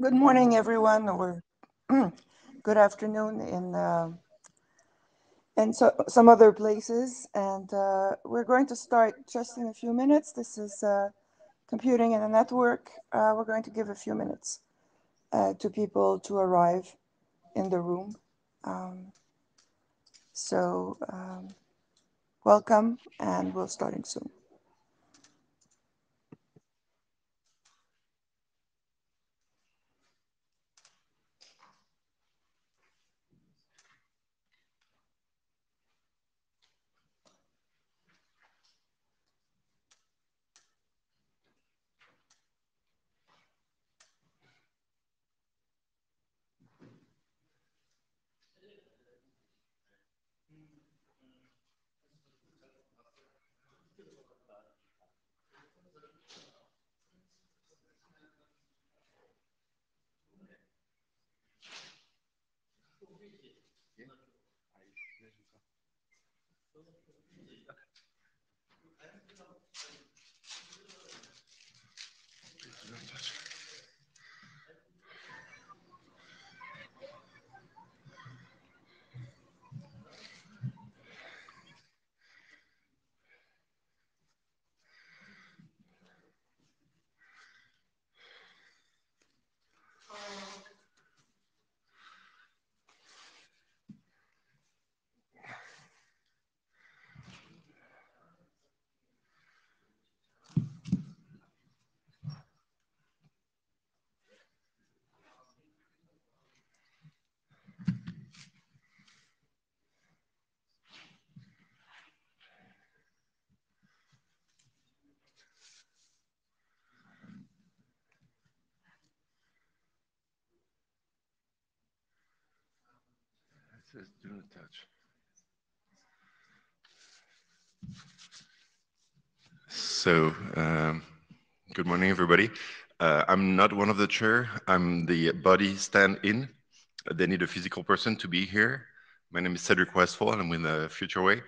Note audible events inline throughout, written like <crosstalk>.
good morning, everyone, or <clears throat> good afternoon in uh, in so, some other places. And uh, we're going to start just in a few minutes. This is uh, computing in a network. Uh, we're going to give a few minutes uh, to people to arrive in the room. Um, so um, welcome, and we're starting soon. Says do not touch. So, um, good morning, everybody. Uh, I'm not one of the chair. I'm the body stand-in. They need a physical person to be here. My name is Cedric Westphal. I'm with the Futurewei.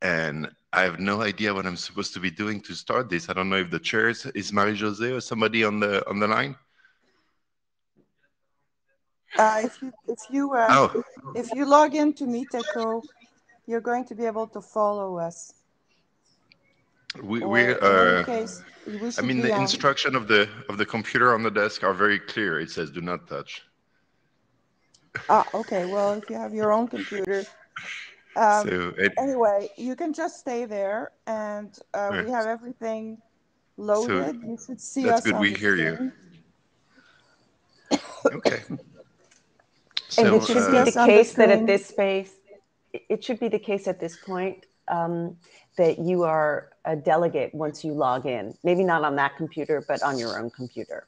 And I have no idea what I'm supposed to be doing to start this. I don't know if the chairs is Marie-José or somebody on the on the line. Uh, if you if you uh, Oh, if you log into Meetecho, you're going to be able to follow us. we Or we uh, case, we I mean the on. instruction of the of the computer on the desk are very clear. It says do not touch. Ah, okay. Well, if you have your own computer, um, So it, anyway, you can just stay there, and uh, uh, we have everything so loaded. You should see that's us good. on We hear you. Okay. <laughs> And it should See be uh, the us on the case that at this space, it it should be the case at this point um, that you are a delegate once you log in. Maybe not on that computer, but on your own computer.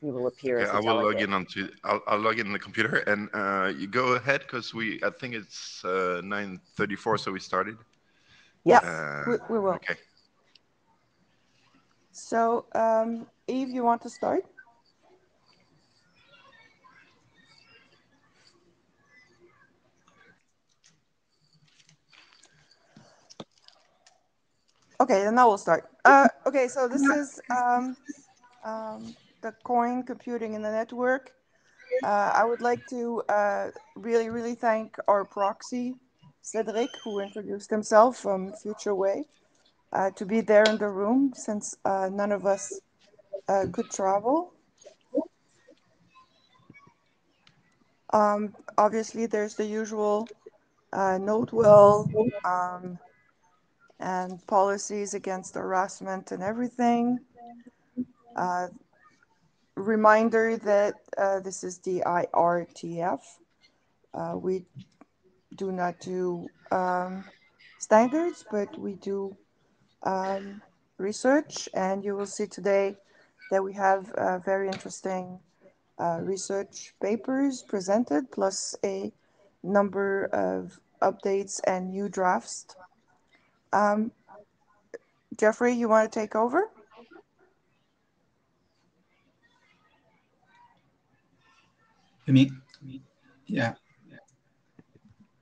You will appear okay, as I a will log in onto I'll, I'll log in the computer and uh, you go ahead because we I think it's uh, 9:34, so we started. Yeah, Yes. Uh, we, we will. okay. So, um, Eve, you want to start? Okay, then I will start. Uh, <laughs> okay, so this is um, um, the coin computing in the network. Uh, I would like to uh, really, really thank our proxy, Cedric, who introduced himself from Futurewei, uh, to be there in the room since uh, none of us uh, could travel. Um, obviously, there's the usual uh, note will um, and policies against harassment and everything. Uh, reminder that uh, this is the IRTF. Uh, we do not do um, standards, but we do um, research, and you will see today that we have uh, very interesting uh, research papers presented, plus a number of updates and new drafts. Um, Jeffrey, you want to take over? You mean? Yeah.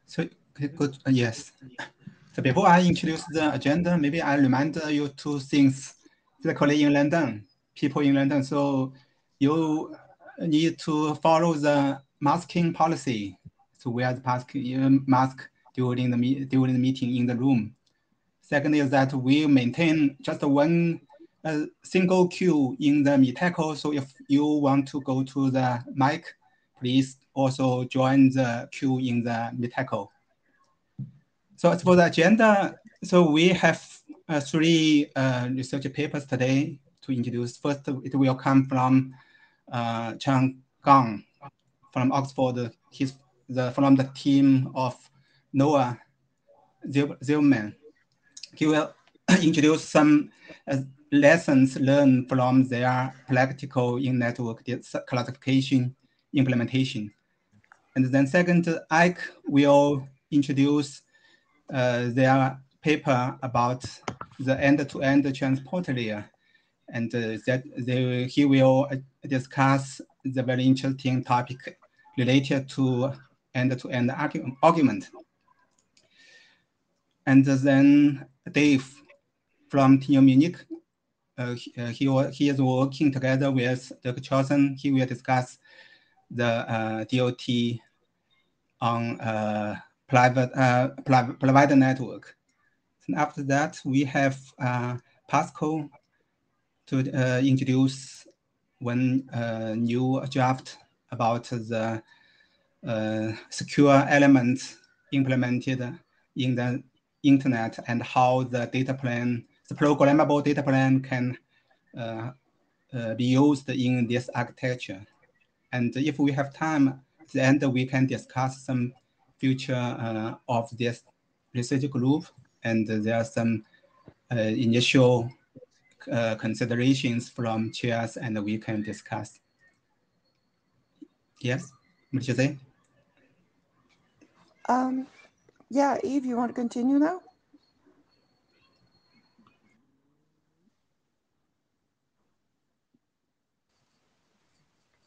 So good. uh, Yes. So before I introduce the agenda, maybe I remind you two things, particularly in London, people in London. So you need to follow the masking policy. So wear the mask during the, during the meeting in the room. Second is that we maintain just one a single queue in the Meetecho. So if you want to go to the mic, please also join the queue in the Meetecho. So as for the agenda, so we have uh, three uh, research papers today to introduce. First, it will come from uh, Chang Gang from Oxford. He's the, from the team of Noa Zilberman. He will <clears throat> introduce some uh, lessons learned from their practical in-network classification implementation. And then second, Ike will introduce uh, their paper about the end-to-end -end transport layer. And uh, that they, he will discuss the very interesting topic related to end-to-end -end argument. And then Dave from TU Munich uh, uh, he, he is working together with Dr. Chosen. He will discuss the uh, DOT on uh, private, uh, provider network. And after that, we have uh, Pascal to introduce one new draft about the secure element implemented in the internet and how the data plane the programmable data plane can uh, uh, be used in this architecture. And if we have time, then we can discuss some future uh, of this research group. And there are some initial considerations from chairs and we can discuss. Yes, what did you say? Um, yeah, Eve, you want to continue now?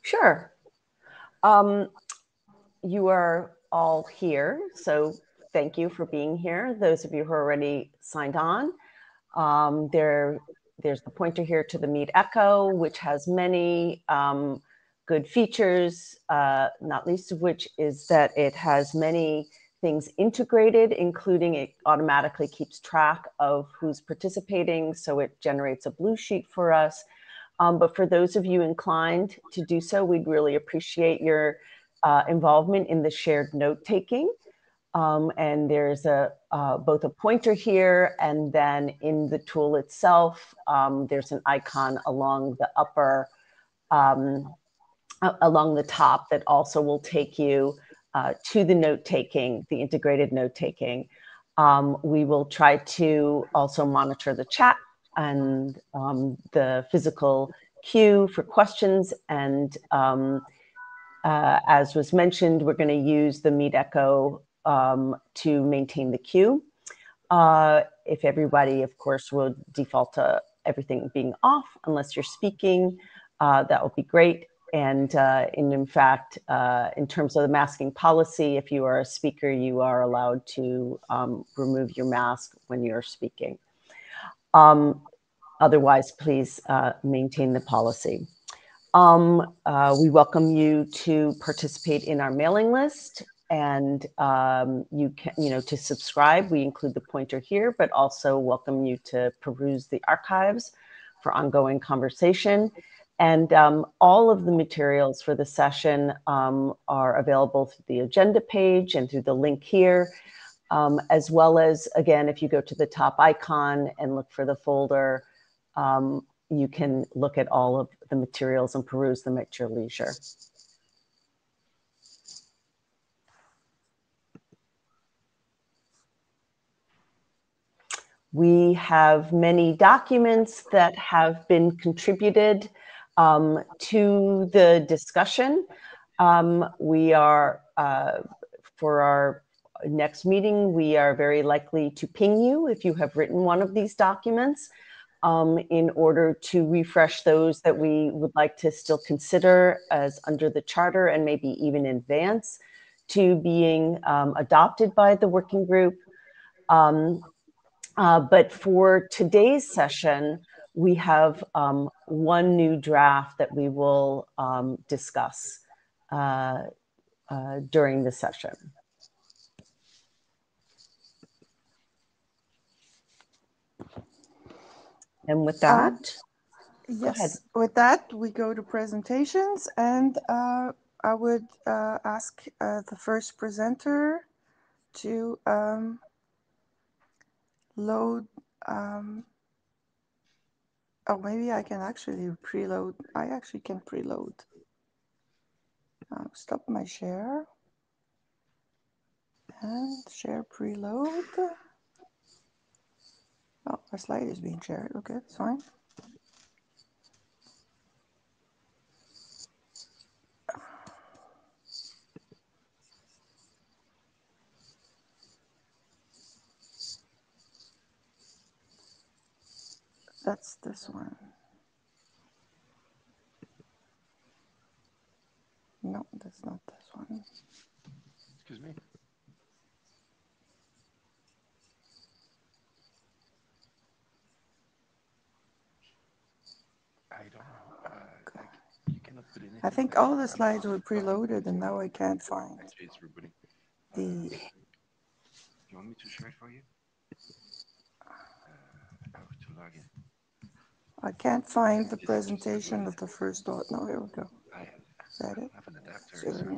Sure. Um, you are all here, so thank you for being here. Those of you who are already signed on, um, there, there's the pointer here to the Meetecho, which has many um, good features, uh, not least of which is that it has many things integrated, including it automatically keeps track of who's participating. So it generates a blue sheet for us. Um, but for those of you inclined to do so, we'd really appreciate your uh, involvement in the shared note taking. Um, and there's a uh, both a pointer here and then in the tool itself, um, there's an icon along the upper, um, along the top that also will take you uh, to the note taking, the integrated note taking. Um, we will try to also monitor the chat and um, the physical queue for questions. And um, uh, as was mentioned, we're going to use the Meetecho um, to maintain the queue. Uh, if everybody, of course, will default to everything being off unless you're speaking, uh, that would be great. And uh, in, fact, uh, in terms of the masking policy, if you are a speaker, you are allowed to um, remove your mask when you're speaking. Um, otherwise, please uh, maintain the policy. Um, uh, we welcome you to participate in our mailing list and um, you can, you know, to subscribe, we include the pointer here, but also welcome you to peruse the archives for ongoing conversation. And um, all of the materials for the session um, are available through the agenda page and through the link here um, as well as, again, if you go to the top icon and look for the folder, um, you can look at all of the materials and peruse them at your leisure. We have many documents that have been contributed um, to the discussion. Um, we are, uh, for our next meeting, we are very likely to ping you if you have written one of these documents um, in order to refresh those that we would like to still consider as under the charter and maybe even advance to being um, adopted by the working group. Um, uh, but for today's session, we have um, one new draft that we will um, discuss uh, uh, during the session. And with Um, that, Yes, with that, we go to presentations and uh, I would uh, ask uh, the first presenter to um, load. Oh, maybe I can actually preload. I actually can preload. I'll stop my share and share preload. Oh, my slide is being shared. Okay, that's fine. That's this one. No, that's not this one. Excuse me. I don't know. Uh, like, you cannot put anything I think all the slides were preloaded and now I can't find it's rebooting. the, You want me to share it for you? Uh, how to log in? I can't find the presentation of the first thought. No, here we go. I, Is that it? have an adapter, so I don't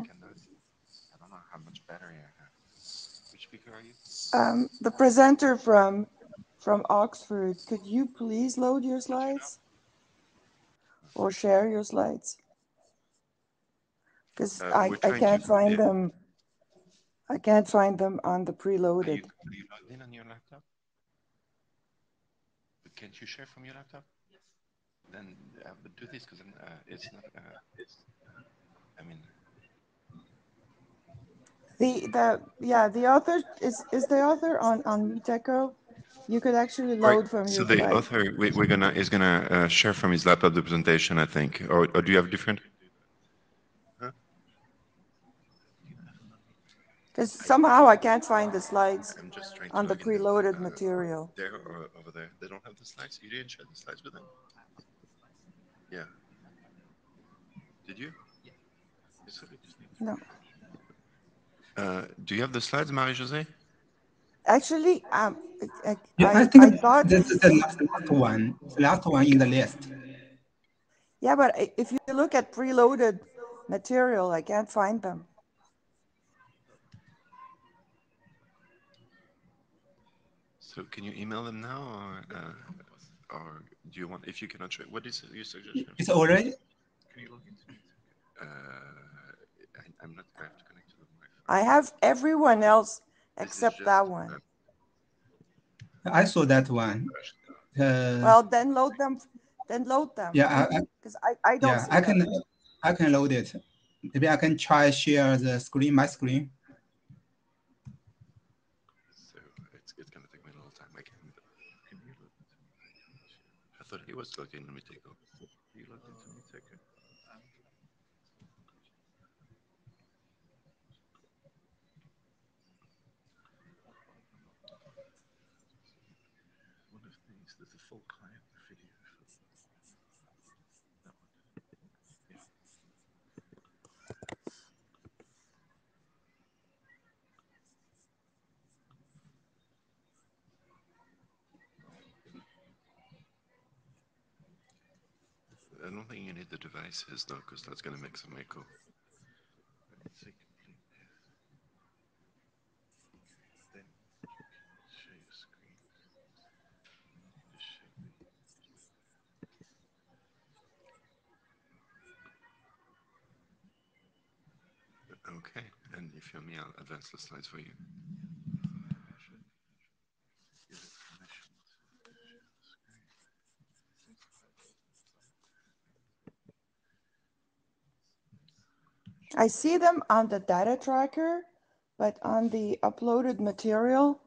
know how much battery I have. Which speaker are you? Um, the presenter from, from Oxford, could you please load your slides? Or share your slides? Because Uh, I, I can't find them. I can't find them on the Are you, preloaded. are you logged in on your laptop? But can't you share from your laptop? Yes. Then uh, but do this because uh, it's not. Uh, it's, I mean, The, the, yeah, the author, is, is the author on, on Meetecho? You could actually Right, load from So the slide. author, we, we're gonna is gonna uh, share from his laptop the presentation, I think, or, or do you have different? Because somehow I can't find the slides I'm just trying to on the log in preloaded Uh, material. There or over there, they don't have the slides. You didn't share the slides with them. Yeah. Did you? Yeah. No, Uh, do you have the slides, Marie Jose? actually, um, I, I, Yeah, I I, think I thought, this is the last, last one, the last one in the list. yeah, but if you look at preloaded material, I can't find them. So can you email them now, or uh, or do you want? If you cannot share, what is your suggestion? It's already, Can you log into it? Uh, I, I'm not. I have to connect to the Wi-Fi. I have everyone else This except that one. uh, I saw that one. Uh, Well, then load them, then load them. yeah, I, I, Because I, I don't yeah, see I them. can, I can load it. Maybe I can try share the screen, my screen. So it's, it's gonna take me a little time. I can. Can you log into He was in. Let me take off. You into me, take it. One of these. There's a full client video. That one. Yeah. I don't think you need the devices though, because that's going to make some echo. Okay, and if you want me, I'll advance the slides for you. Is it permission to share the screen? I see them on the data tracker, but on the uploaded material,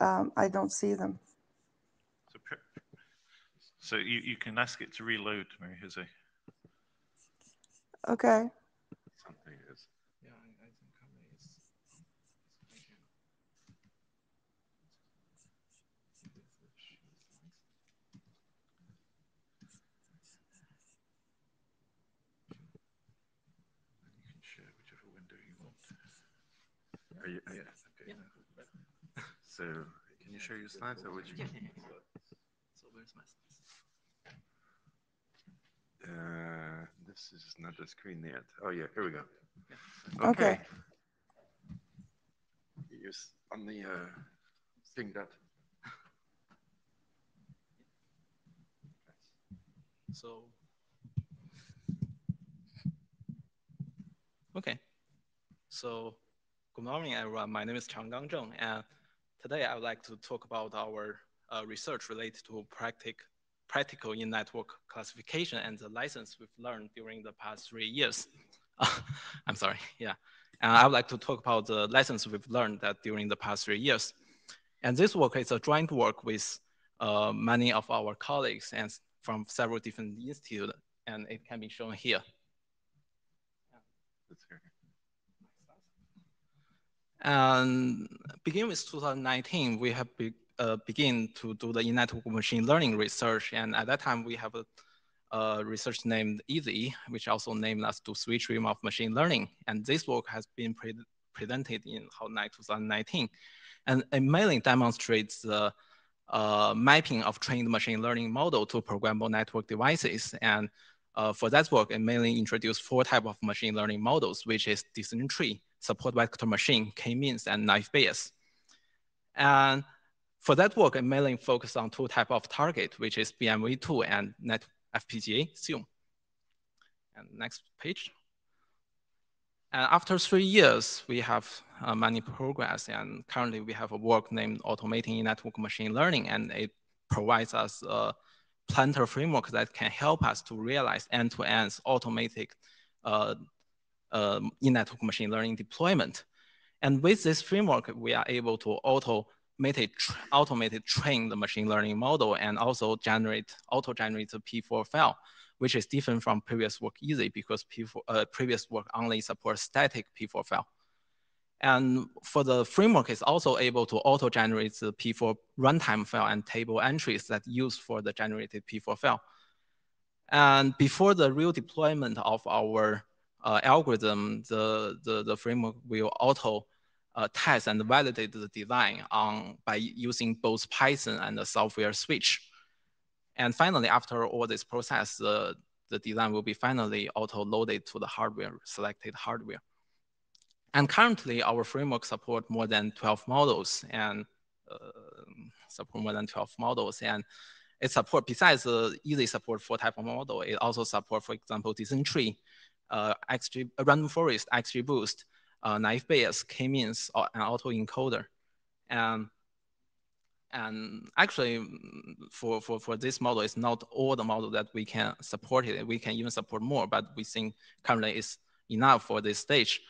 um, I don't see them. So, so you, you can ask it to reload, Marie-José. Okay. Something is. Yeah, I, I think is. Are you, yeah. Okay. Yeah. <laughs> So can you share your slides or which? Yeah, yeah, yeah. So where's my slides? Uh, this is not the screen yet. Oh yeah, here we go. Okay. Use on the uh, thing that. So, okay. So, good morning, everyone. My name is Changgang Zheng, and today I would like to talk about our uh, research related to practic practical in-network classification and the lessons we've learned during the past three years. <laughs> I'm sorry, yeah. And I would like to talk about the lessons we've learned that during the past three years. And this work is a joint work with uh, many of our colleagues and from several different institutes, and it can be shown here. And beginning with 2019, we have be, uh, begin to do the in-network machine learning research. And at that time, we have a, a research named IIsy, which also named us to switch realm of machine learning. And this work has been pre presented in HotNets 2019. And it mainly demonstrates the uh, mapping of trained machine learning model to programmable network devices. And uh, for that work, it mainly introduced four type of machine learning models, which is decision tree, support vector machine, k-means, and naive Bayes. And for that work, it mainly focused on two type of target, which is BMV2 and net FPGA SIUM. And next page. And after three years, we have uh, many progress, and currently we have a work named Automating Network Machine Learning, and it provides us a Planter framework that can help us to realize end-to-end -end automatic uh, uh, in-network machine learning deployment. And with this framework, we are able to automated, automated train the machine learning model and also generate, auto-generate the P4 file which is different from previous work IIsy because P4, uh, previous work only supports static P4 file. And for the framework, it's also able to auto-generate the P4 runtime file and table entries that used for the generated P4 file. And before the real deployment of our uh, algorithm, the, the, the, framework will auto uh, test and validate the design on, by using both Python and the software switch. And finally, after all this process, the, the design will be finally auto-loaded to the hardware, selected hardware. And currently, our framework support more than 12 models and uh, support more than 12 models. And it support, besides the IIsy support for type of model, it also support, for example, decision tree, uh, XG, random forest, XGBoost, uh, naive Bayes, k-means, uh, and autoencoder. And and actually, mm, for, for, for this model, it's not all the model that we can support it. We can even support more, but we think currently is enough for this stage.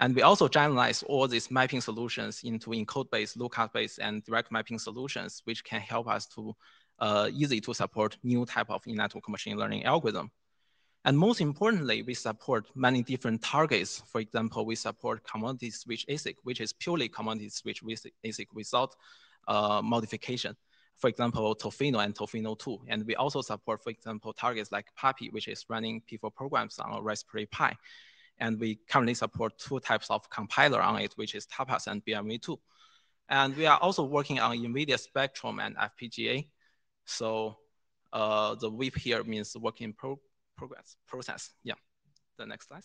And we also generalize all these mapping solutions into encode-based, lookup-based, and direct mapping solutions, which can help us to uh, easy to support new type of in-network machine learning algorithm. And most importantly, we support many different targets. For example, we support commodity switch ASIC, which is purely commodity switch ASIC without uh, modification. For example, Tofino and Tofino 2. And we also support, for example, targets like P4Pi, which is running P4 programs on a Raspberry Pi. And we currently support two types of compiler on it, which is T4P4S and BMV2. And we are also working on NVIDIA Spectrum and FPGA. So uh, the WIP here means work in pro progress process. Yeah, the next slide.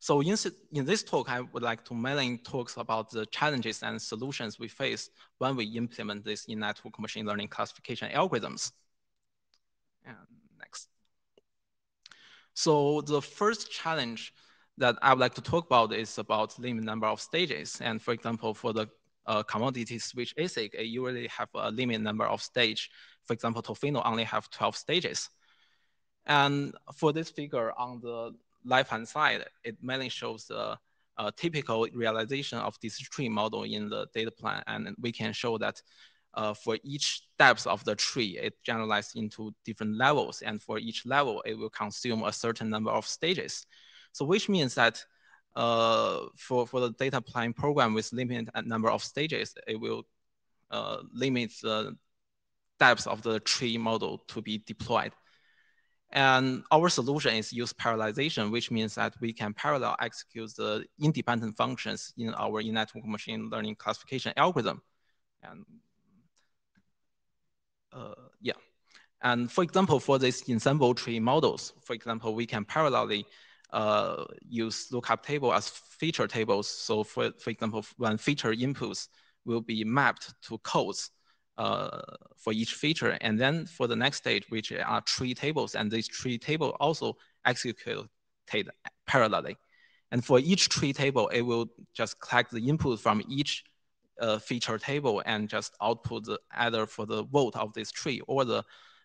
So in, in this talk, I would like to mainly talk about the challenges and solutions we face when we implement this in-network machine learning classification algorithms. And. So the first challenge that I would like to talk about is about limit number of stages. And for example, for the uh, commodity switch ASIC, it usually have a limit number of stage. For example, Tofino only have 12 stages. And for this figure on the left-hand side, it mainly shows the uh, typical realization of this tree model in the data plane. And we can show that uh, for each steps of the tree, it generalized into different levels. And for each level, it will consume a certain number of stages. So which means that uh, for, for the data plane program with limited number of stages, it will uh, limit the depth of the tree model to be deployed. And our solution is use parallelization, which means that we can parallel execute the independent functions in our in-network machine learning classification algorithm. And yeah. And for example, for this ensemble tree models, for example, we can parallelly uh, use lookup table as feature tables. So for, for example, when feature inputs will be mapped to codes uh, for each feature. And then for the next stage, which are tree tables, and these tree table also executed parallelly. And for each tree table, it will just collect the input from each uh, feature table and just output the, either for the vote of this tree or the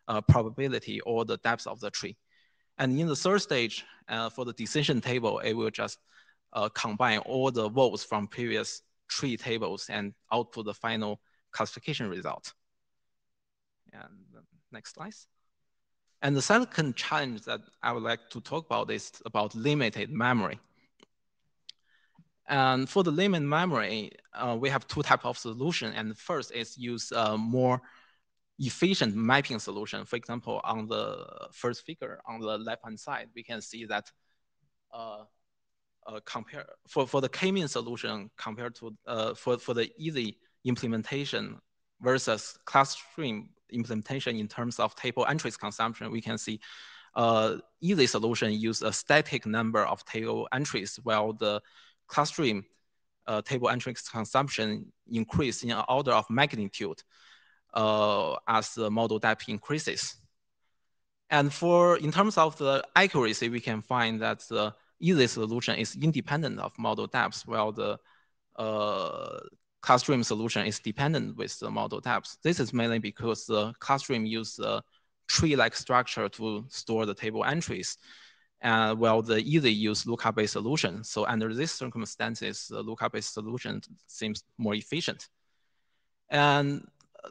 uh, probability or the depth of the tree. And in the third stage, uh, for the decision table, it will just uh, combine all the votes from previous tree tables and output the final classification result. And next slide. And the second challenge that I would like to talk about is about limited memory. And for the limited memory, uh, we have two types of solution. And first is use a more efficient mapping solution. For example, on the first figure on the left-hand side, we can see that uh, uh, compare for, for the k-mean solution compared to uh, for, for the IIsy implementation versus Clustreams implementation in terms of table entries consumption, we can see uh, IIsy solution use a static number of table entries while the Clustreams uh, table entries consumption increase in an order of magnitude uh, as the model depth increases. And for in terms of the accuracy, we can find that the IIsy solution is independent of model depth, while the uh, Clustreams solution is dependent with the model depth. This is mainly because the Clustreams use a tree-like structure to store the table entries, uh, while the IIsy use lookup-based solution. So under these circumstances, the lookup-based solution seems more efficient. And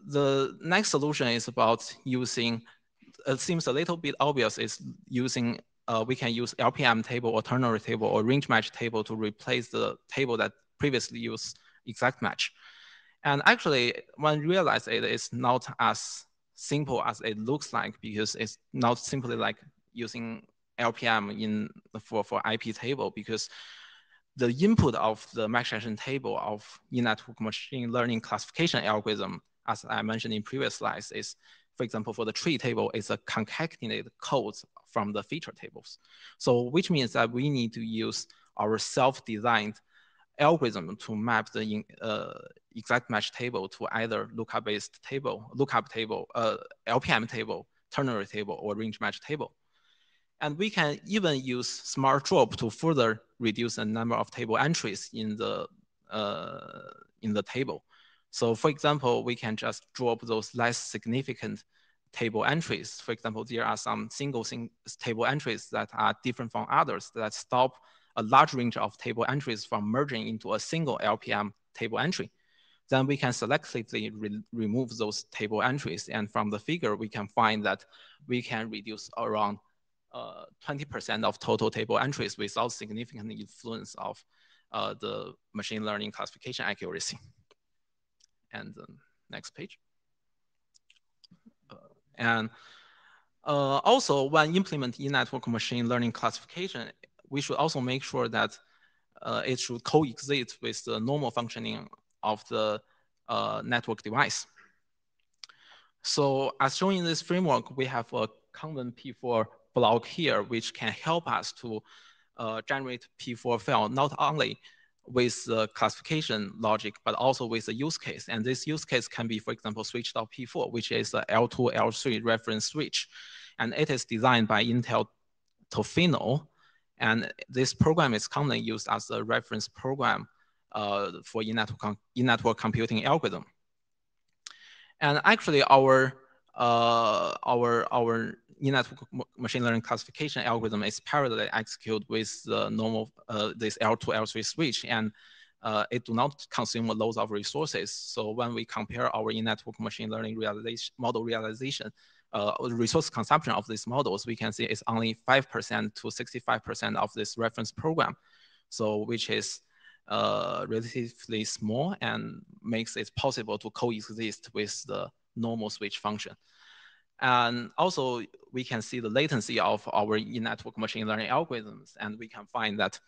the next solution is about using, it seems a little bit obvious, is using, uh, we can use LPM table or ternary table or range match table to replace the table that previously used exact match. And actually, one realized it is not as simple as it looks like because it's not simply like using LPM in for, for IP table because the input of the match action table of in-network machine learning classification algorithm, as I mentioned in previous slides, is, for example, for the tree table, is a concatenated codes from the feature tables. So which means that we need to use our self-designed algorithm to map the uh, exact match table to either lookup based table, lookup table, uh, LPM table, ternary table, or range match table. And we can even use smart drop to further reduce the number of table entries in the, uh, in the table. So for example, we can just drop those less significant table entries. For example, there are some single table entries that are different from others that stop a large range of table entries from merging into a single LPM table entry. Then we can selectively re remove those table entries. And from the figure, we can find that we can reduce around 20% uh, of total table entries without significant influence of uh, the machine learning classification accuracy. <laughs> And the next page. Uh, and also, when implementing in-network machine learning classification, we should also make sure that uh, it should coexist with the normal functioning of the uh, network device. So as shown in this framework, we have a Conven P4 block here, which can help us to uh, generate P4 file not only with the classification logic, but also with the use case. And this use case can be, for example, switch.p4, which is the L2, L3 reference switch. And it is designed by Intel Tofino and this program is commonly used as a reference program uh, for in-network, in-network computing algorithm. And actually our, uh, our, our in-network machine learning classification algorithm is parallelly executed with the normal, uh, this L2, L3 switch. And uh, it do not consume loads of resources. So when we compare our in-network machine learning realization, model realization uh, resource consumption of these models, we can see it's only 5% to 65% of this reference program. So which is uh, relatively small and makes it possible to coexist with the normal switch function. And also we can see the latency of our in-network machine learning algorithms. And we can find that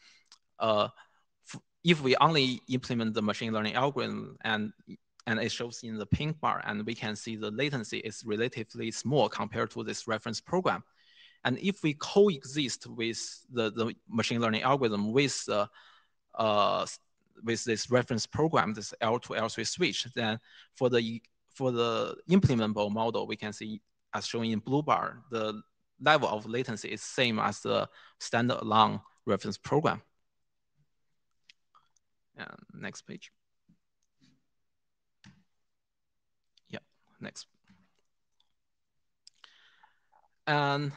uh, if we only implement the machine learning algorithm and and it shows in the pink bar, and we can see the latency is relatively small compared to this reference program. And if we coexist with the, the machine learning algorithm with, uh, uh, with this reference program, this L2 L3 switch, then for the, for the implementable model, we can see as shown in blue bar, the level of latency is same as the standalone reference program. Next page. Yeah, next. And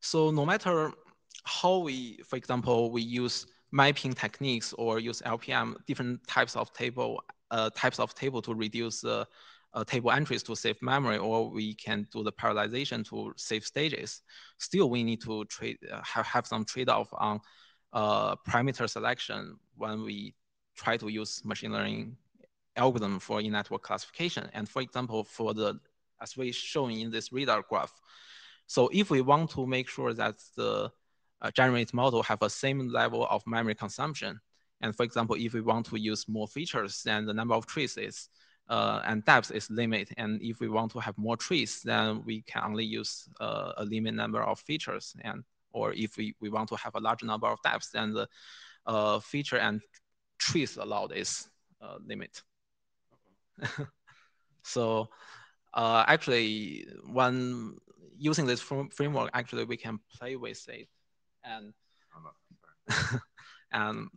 so no matter how we, for example, we use mapping techniques or use LPM, different types of table, uh, types of table to reduce the uh, table entries to save memory, or we can do the parallelization to save stages. Still, we need to trade, uh, have, have some trade-off on uh, parameter selection when we try to use machine learning algorithm for in-network classification. And for example, for the, as we shown in this radar graph, so if we want to make sure that the uh, generated model have a same level of memory consumption, and for example, if we want to use more features, then the number of trees is uh, and depth is limit. And if we want to have more trees, then we can only use uh, a limit number of features. And or if we, we want to have a large number of depths, then the uh, feature and trees allowed is uh, limit. <laughs> so uh, actually, when using this framework, actually we can play with it and <laughs> and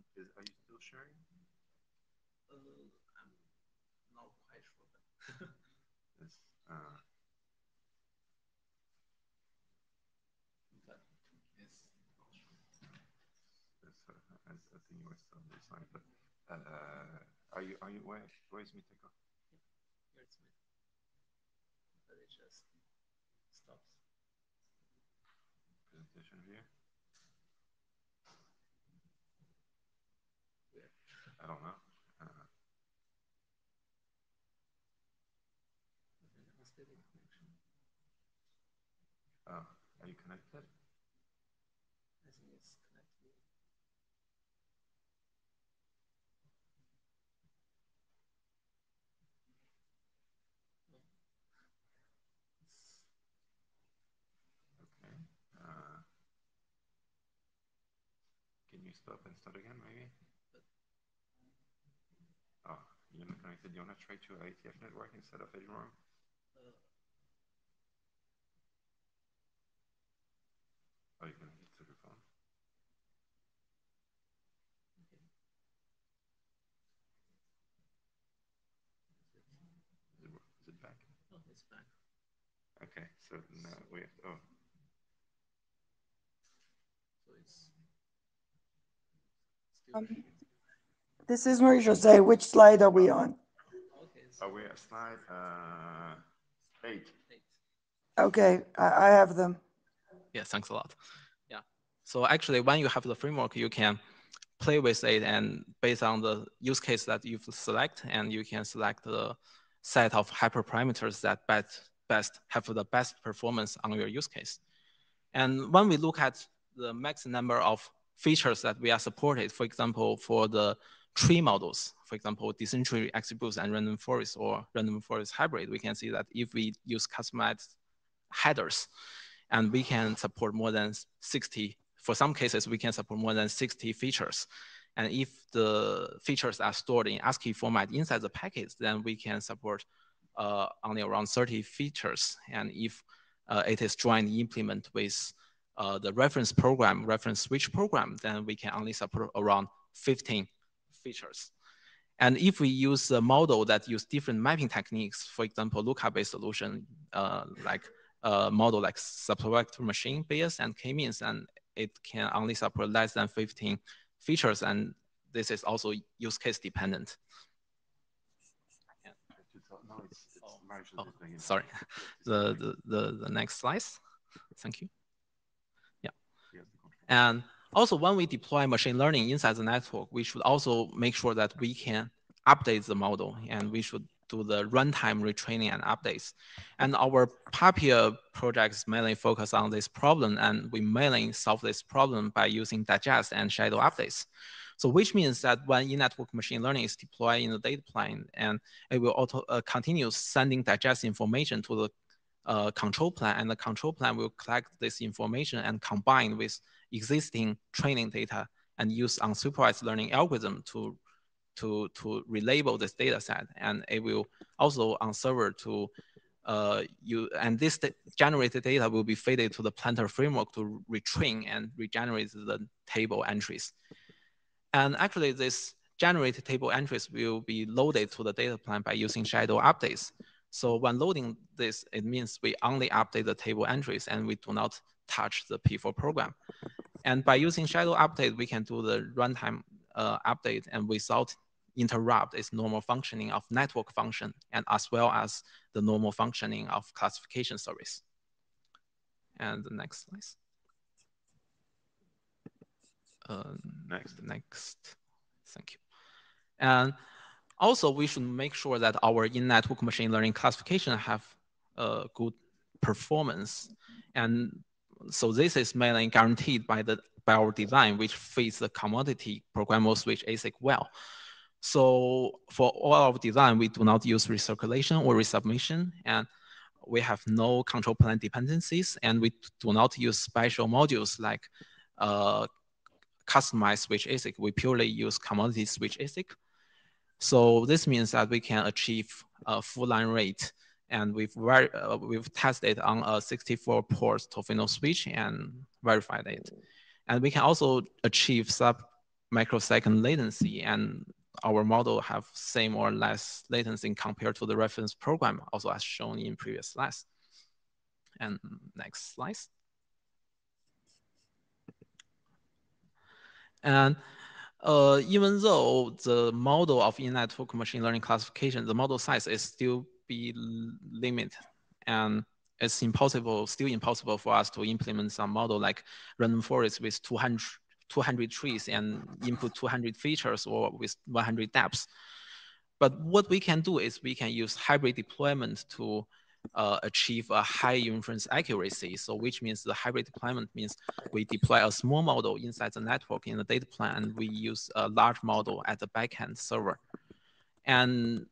Uh, are you, are you, where, where's me take off? Here it's me. But it just stops. Presentation view? I don't know. Uh, oh, are you connected? You stop and start again, maybe? Oh, you're not connected. You want to try to IETF network instead of Eduroam? Oh, you can hit through the phone. Is it back? Oh, it's back. Okay, so now we have, oh. So it's Um, this is Marie Jose. Which slide are we on? Are we at slide uh, eight? Okay, I, I have them. Yeah, thanks a lot. Yeah. So actually, when you have the framework, you can play with it and based on the use case that you select, and you can select the set of hyperparameters that best, best have the best performance on your use case. And when we look at the max number of features that we are supported, for example, for the tree models, for example, decentralized XGBoost and random forest or random forest hybrid, we can see that if we use customized headers and we can support more than 60, for some cases, we can support more than 60 features. And if the features are stored in ASCII format inside the package, then we can support uh, only around 30 features. And if uh, it is joined implement with uh, the reference program, reference switch program, then we can only support around 15 features. And if we use a model that use different mapping techniques, for example, lookup-based solution, uh, like a model like support vector machine Bayes and k-means, and it can only support less than 15 features, and this is also use case dependent. Oh, sorry, <laughs> the, the, the, the next slice. Thank you. And also when we deploy machine learning inside the network, we should also make sure that we can update the model and we should do the runtime retraining and updates. And our Papia projects mainly focus on this problem, and we mainly solve this problem by using digest and shadow updates. So which means that when in-network machine learning is deployed in the data plane, and it will auto uh, continue sending digest information to the uh, control plane, and the control plane will collect this information and combine with existing training data and use unsupervised learning algorithm to to to relabel this data set, and it will also on server to uh, you and this generated data will be fed to the Planter framework to retrain and regenerate the table entries. And actually, this generated table entries will be loaded to the data plane by using shadow updates. So when loading this, it means we only update the table entries and we do not touch the P4 program. And by using shadow update, we can do the runtime uh, update and without interrupt its normal functioning of network function and as well as the normal functioning of classification service. And the next slide. Uh, next, next, thank you. And also we should make sure that our in-network machine learning classification have a good performance. And so this is mainly guaranteed by the by our design, which fits the commodity programmable switch ASIC well. So for all our design, we do not use recirculation or resubmission, and we have no control plane dependencies, and we do not use special modules like uh, customized switch ASIC. We purely use commodity switch ASIC. So this means that we can achieve a full line rate, and we've uh, we've tested on a 64 port Tofino switch and verified it. And we can also achieve sub microsecond latency and our model have same or less latency compared to the reference program, also as shown in previous slides. And next slide. And uh, even though the model of in-network machine learning classification, the model size is still be limited and it's impossible, still impossible for us to implement some model like random forest with 200 200 trees and input 200 features or with 100 depths. But what we can do is we can use hybrid deployment to uh, achieve a high inference accuracy. So which means the hybrid deployment means we deploy a small model inside the network in the data plane and we use a large model at the backend server. And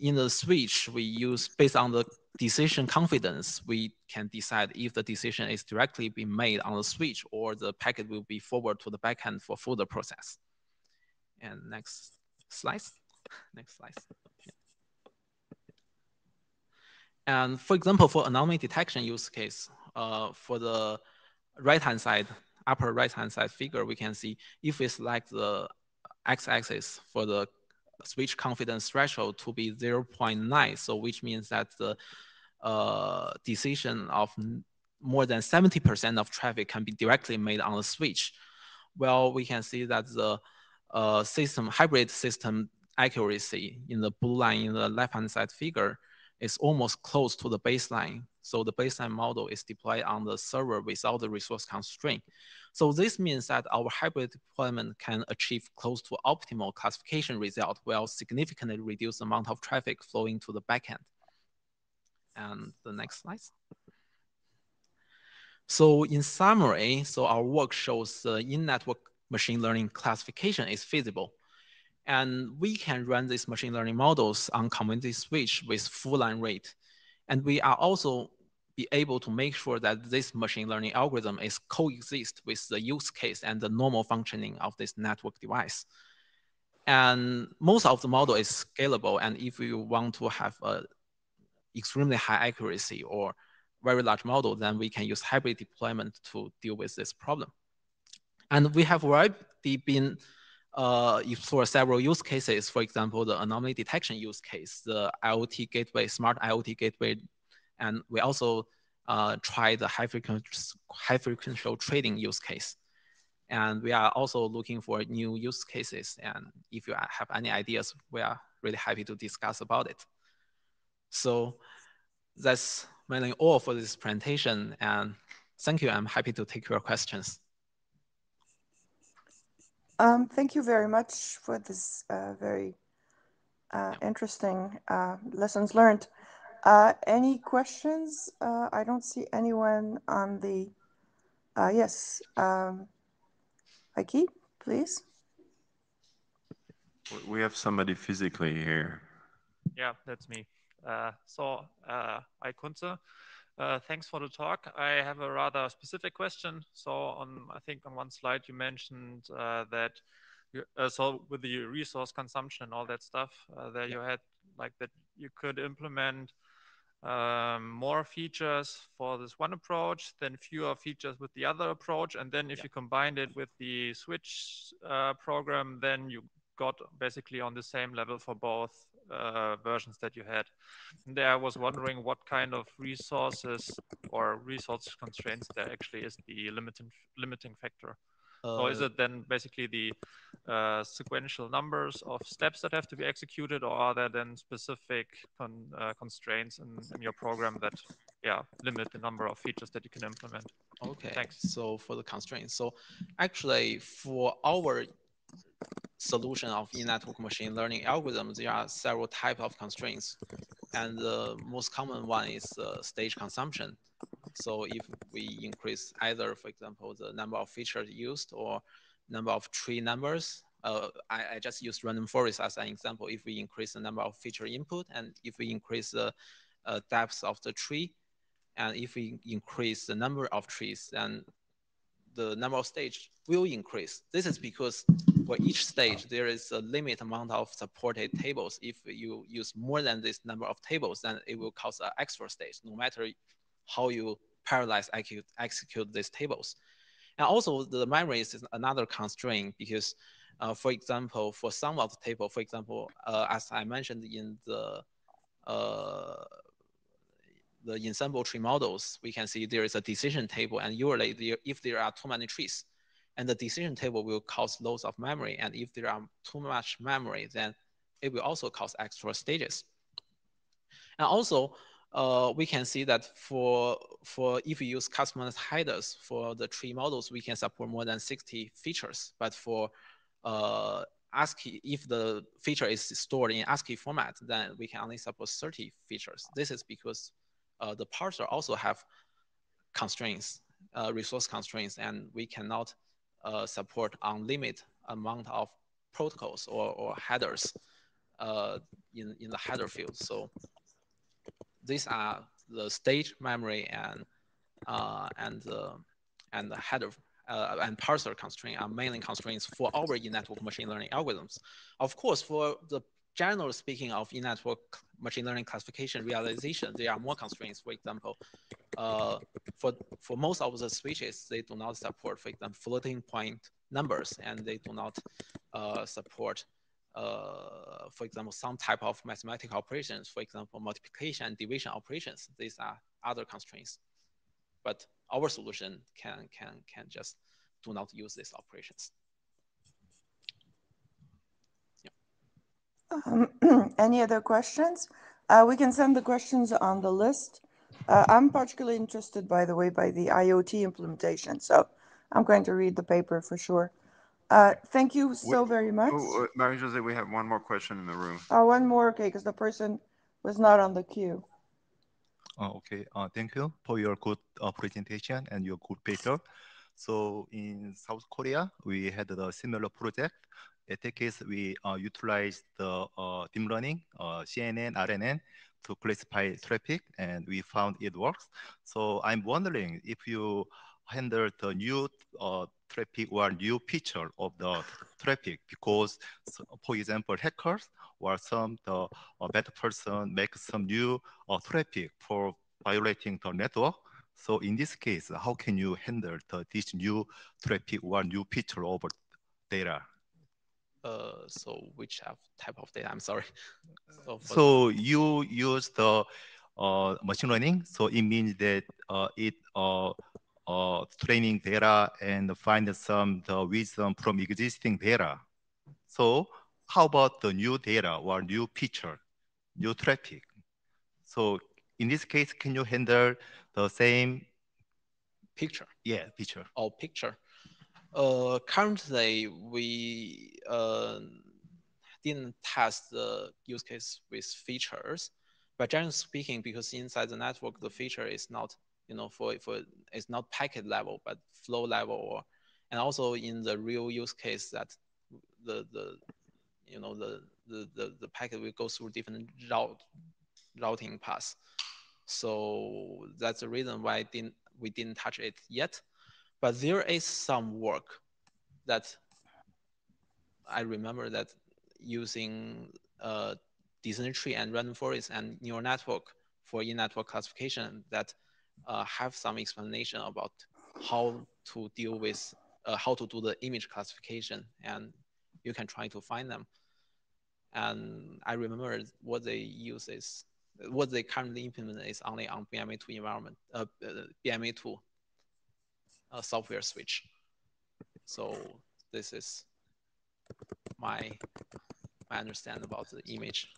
in the switch, we use based on the decision confidence, we can decide if the decision is directly being made on the switch or the packet will be forward to the backend for further process. And next slide. Next slide. And for example, for anomaly detection use case, uh, for the right-hand side, upper right-hand side figure, we can see if it's like the x-axis for the switch confidence threshold to be 0.9. So which means that the uh, decision of more than 70% of traffic can be directly made on the switch. Well, we can see that the uh, system hybrid system accuracy in the blue line in the left-hand side figure is almost close to the baseline. So the baseline model is deployed on the server without the resource constraint. So this means that our hybrid deployment can achieve close to optimal classification result while significantly reduce the amount of traffic flowing to the backend. And the next slide. So in summary, so our work shows the in-network machine learning classification is feasible. And we can run these machine learning models on commodity switch with full line rate. And we are also be able to make sure that this machine learning algorithm is coexist with the use case and the normal functioning of this network device. And most of the model is scalable. And if you want to have a extremely high accuracy or very large model, then we can use hybrid deployment to deal with this problem. And we have already been uh, explore several use cases. For example, the anomaly detection use case, the IoT gateway, smart IoT gateway and we also uh, try the high frequency, high frequency trading use case. And we are also looking for new use cases. And if you have any ideas, we are really happy to discuss about it. So that's mainly all for this presentation. And thank you. I'm happy to take your questions. Um, thank you very much for this uh, very uh, interesting uh, lessons learned. Uh, any questions? Uh, I don't see anyone on the, uh, yes, um, Ike, please. We have somebody physically here. Yeah, that's me. Uh, so, uh, Ike Kunze, uh, thanks for the talk. I have a rather specific question. So, on I think on one slide you mentioned uh, that uh, so with the resource consumption and all that stuff, uh, there you had like that you could implement um, more features for this one approach, then fewer features with the other approach, and then if yeah. you combined it with the switch uh, program, then you got basically on the same level for both uh, versions that you had. And there I was wondering what kind of resources or resource constraints there actually is the limiting limiting factor. Uh, or is it then basically the uh, sequential numbers of steps that have to be executed, or are there then specific con uh, constraints in, in, your program that, yeah, limit the number of features that you can implement? Okay. Thanks. So for the constraints, so actually for our solution of in-network machine learning algorithms, there are several type of constraints, and the most common one is uh, stage consumption. So if we increase either, for example, the number of features used or number of tree numbers, uh, I, I, just use random forest as an example. If we increase the number of feature input and if we increase the uh, depth of the tree, and if we increase the number of trees, then the number of stage will increase. This is because for each stage, there is a limit amount of supported tables. If you use more than this number of tables, then it will cause an extra stage, no matter how you parallelize execute, execute these tables. And also the memory is another constraint because, uh, for example, for some of the table, for example, uh, as I mentioned in the uh, the ensemble tree models, we can see there is a decision table and usually there, if there are too many trees, and the decision table will cause loads of memory. And if there are too much memory, then it will also cause extra stages. And also, uh, we can see that for, for if we use customized headers for the tree models, we can support more than 60 features. But for uh, ASCII, if the feature is stored in ASCII format, then we can only support 30 features. This is because uh, the parser also have constraints, uh, resource constraints, and we cannot uh, support unlimited amount of protocols or, or headers uh, in, in the header field. So these are the stage memory and uh, and and the header uh, and parser constraint are mainly constraints for our in-network machine learning algorithms. Of course, for the general speaking of in-network machine learning classification realization, there are more constraints. For example, uh, for, for most of the switches, they do not support, for example, floating point numbers, and they do not uh, support, uh, for example, some type of mathematical operations, for example, multiplication and division operations. These are other constraints. But our solution can, can, can just do not use these operations. Um, <clears throat> any other questions? Uh, we can send the questions on the list. Uh, I'm particularly interested, by the way, by the IoT implementation. So I'm going to read the paper for sure. Uh, thank you so we, very much. Oh, Marie-José, we have one more question in the room. Oh, one more, okay, because the person was not on the queue. Oh, okay, uh, thank you for your good uh, presentation and your good paper. So in South Korea, we had a similar project in that case, we uh, utilize the uh, deep learning, uh, CNN, RNN to classify traffic, and we found it works. So I'm wondering if you handle the new uh, traffic or new feature of the traffic, because, for example, hackers or some the uh, bad person make some new uh, traffic for violating the network. So in this case, how can you handle the, this new traffic or new feature over data? Uh, so which have type of data? I'm sorry. <laughs> So, so you use the uh, machine learning. So it means that uh, it uh, uh, training data and find some the wisdom from existing data. So how about the new data or new picture, new traffic? So in this case, can you handle the same picture? Yeah, picture. Or picture. Uh, currently, we uh, didn't test the use case with features. But generally speaking, because inside the network, the feature is not, you know, for, for it's not packet level, but flow level, or, and also in the real use case that the, the you know, the, the, the, the packet will go through different route, routing paths. So that's the reason why didn't, we didn't touch it yet. But there is some work that I remember that using uh, decision tree and random forest and neural network for in-network classification that uh, have some explanation about how to deal with uh, how to do the image classification and you can try to find them. And i remember what they use is what they currently implement is only on BMv2 environment uh, BMv2 uh, software switch so this is my my understanding about the image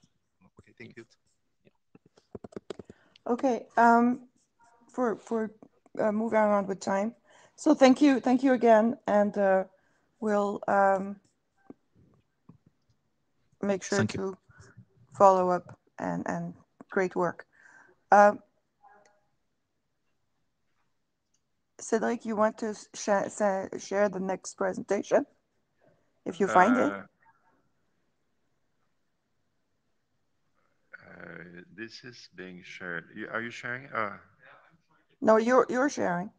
Okay, thank you. Okay, um, for for uh, moving around with time. So thank you, thank you again, and uh, we'll um, make sure Thank to you. follow up and and great work. Um, Cedric, you want to share share the next presentation if you find it? Uh, uh, this is being shared. You, are you sharing? Uh, No, you're you're sharing.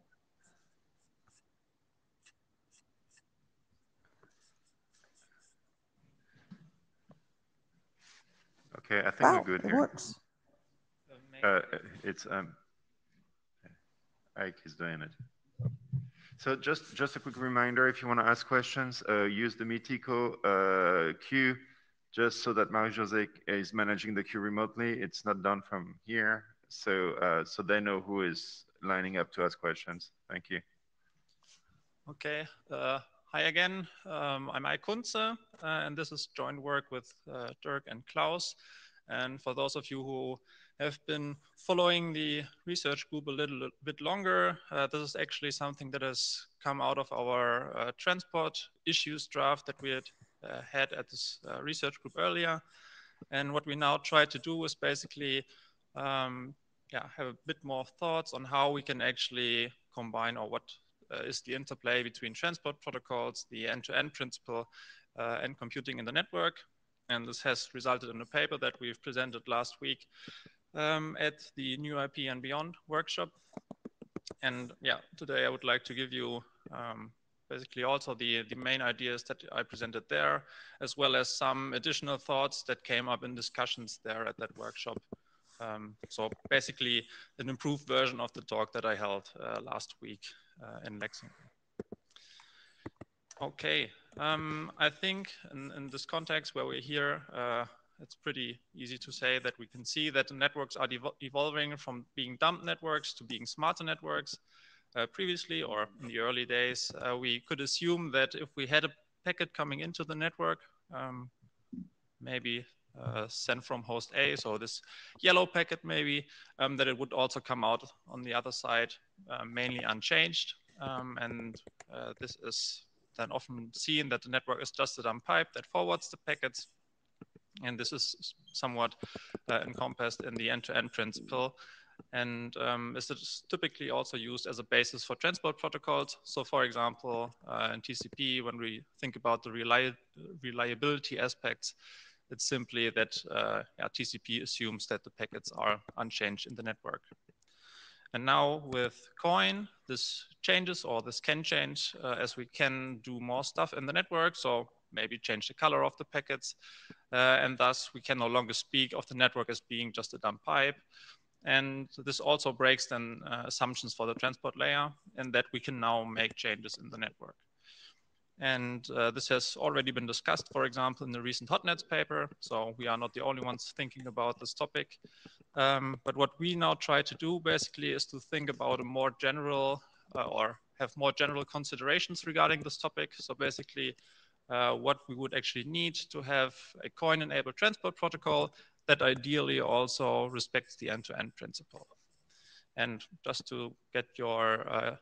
okay, I think Wow, we're good it here. works. Uh, it's um, Ike is doing it. So just just a quick reminder, if you want to ask questions, uh, use the Meetecho uh, queue, just so that Marie-José is managing the queue remotely. It's not done from here, so uh, so they know who is lining up to ask questions. Thank you. Okay. Uh, hi again. Um, I'm Ike Kunze, uh, and this is joint work with uh, Dirk and Klaus. And for those of you who have been following the research group a little bit longer, uh, this is actually something that has come out of our uh, transport issues draft that we had uh, had at this uh, research group earlier. And what we now try to do is basically um, yeah, have a bit more thoughts on how we can actually combine or what uh, is the interplay between transport protocols, the end-to-end principle, uh, and computing in the network. And this has resulted in a paper that we've presented last week um, at the New IP and Beyond workshop. And yeah, today I would like to give you um, basically also the, the main ideas that I presented there, as well as some additional thoughts that came up in discussions there at that workshop. Um, so basically an improved version of the talk that I held uh, last week uh, in Lexington. Okay, um, I think in, in, this context where we're here, uh, it's pretty easy to say that we can see that the networks are evolving from being dumb networks to being smarter networks. Uh, previously, or in the early days, uh, we could assume that if we had a packet coming into the network, um, maybe uh, sent from host A, so this yellow packet maybe, um, that it would also come out on the other side uh, mainly unchanged. Um, and uh, this is then often seen that the network is just a dumb pipe that forwards the packets. And this is somewhat uh, encompassed in the end-to-end -end principle and um, is typically also used as a basis for transport protocols. So for example, uh, in TCP, when we think about the reli reliability aspects, it's simply that uh, yeah, TCP assumes that the packets are unchanged in the network. And now with COIN, this changes or this can change uh, as we can do more stuff in the network. So maybe change the color of the packets. Uh, and thus we can no longer speak of the network as being just a dumb pipe. And this also breaks then uh, assumptions for the transport layer and that we can now make changes in the network. And uh, this has already been discussed, for example, in the recent HotNets paper. So we are not the only ones thinking about this topic. Um, but what we now try to do basically is to think about a more general uh, or have more general considerations regarding this topic. So basically, uh, what we would actually need to have a coin enabled transport protocol that ideally also respects the end-to-end -end principle. And just to get your uh,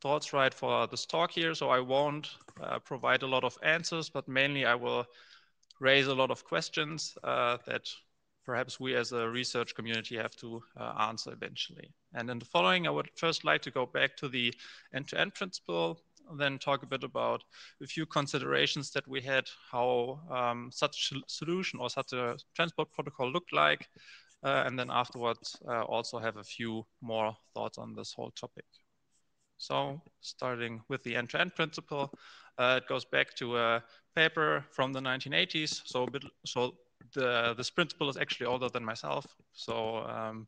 thoughts right for this talk here, so I won't uh, provide a lot of answers, but mainly I will raise a lot of questions uh, that perhaps we as a research community have to uh, answer eventually. And in the following, I would first like to go back to the end-to-end -end principle, then talk a bit about a few considerations that we had, how um, such a solution or such a transport protocol looked like, uh, and then afterwards uh, also have a few more thoughts on this whole topic. So starting with the end-to-end -end principle, uh, it goes back to a paper from the 1980s. So, bit, so the, this principle is actually older than myself. So um,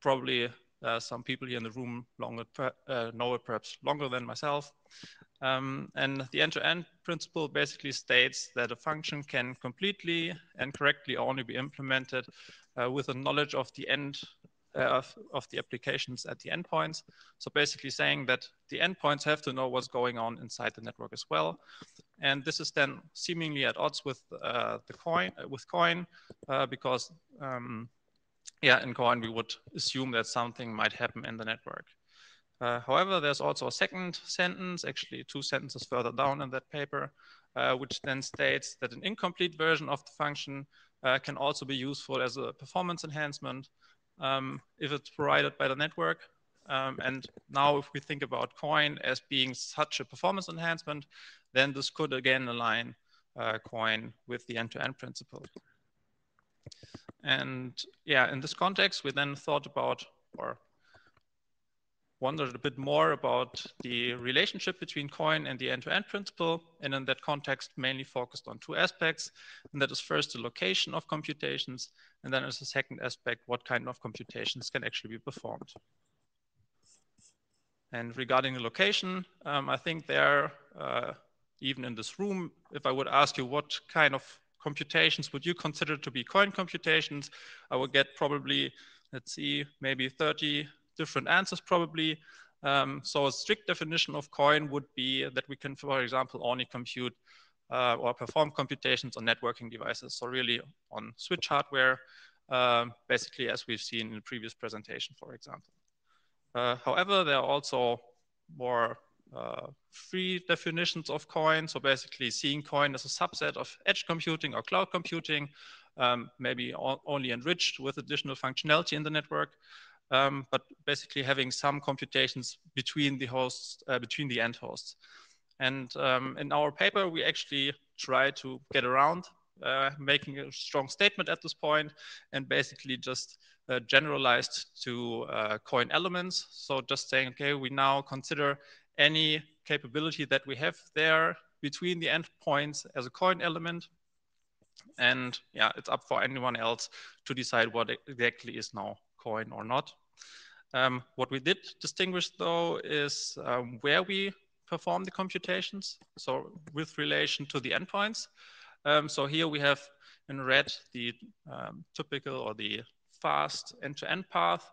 probably uh, some people here in the room longer, uh, know it perhaps longer than myself. Um, and the end-to-end -end principle basically states that a function can completely and correctly only be implemented uh, with a knowledge of the end uh, of, of, the applications at the endpoints. So basically saying that the endpoints have to know what's going on inside the network as well. And this is then seemingly at odds with uh, the coin, with coin, uh, because um, yeah, in coin we would assume that something might happen in the network. Uh, however, there's also a second sentence, actually two sentences further down in that paper, uh, which then states that an incomplete version of the function uh, can also be useful as a performance enhancement um, if it's provided by the network. Um, and now if we think about coin as being such a performance enhancement, then this could again align uh, coin with the end-to-end -end principle. And yeah, in this context, we then thought about or wondered a bit more about the relationship between coin and the end-to-end -end principle. And in that context, mainly focused on two aspects. And that is first the location of computations. And then as a second aspect, what kind of computations can actually be performed. And regarding the location, um, I think there, uh, even in this room, if I would ask you what kind of computations would you consider to be coin computations, I would get probably, let's see, maybe 30 different answers probably. Um, so a strict definition of coin would be that we can, for example, only compute uh, or perform computations on networking devices. So really on switch hardware, uh, basically as we've seen in the previous presentation, for example. Uh, however, there are also more free definitions of coin. So basically seeing coin as a subset of edge computing or cloud computing, um, maybe only enriched with additional functionality in the network um, but basically having some computations between the hosts, uh, between the end hosts. And um, in our paper, we actually try to get around uh, making a strong statement at this point and basically just uh, generalized to uh, coin elements. So just saying, okay, we now consider any capability that we have there between the endpoints as a coin element. And yeah, it's up for anyone else to decide what exactly is now coin or not. Um, what we did distinguish though is um, where we perform the computations. So with relation to the endpoints. Um, so here we have in red the um, typical or the fast end-to-end -end path.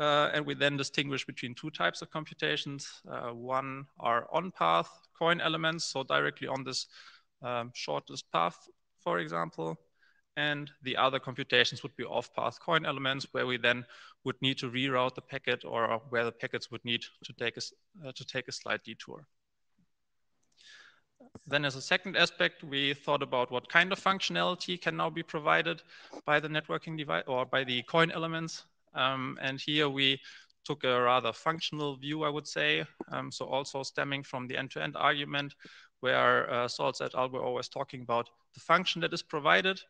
Uh, and we then distinguish between two types of computations. Uh, one are on-path coin elements, so directly on this um, shortest path, for example and the other computations would be off-path coin elements where we then would need to reroute the packet or where the packets would need to take a, uh, to take a slight detour. Then as a second aspect, we thought about what kind of functionality can now be provided by the networking device or by the coin elements. Um, and here we took a rather functional view, I would say. Um, so also stemming from the end-to-end -end argument where uh, Saltzer et al. were always talking about the function that is provided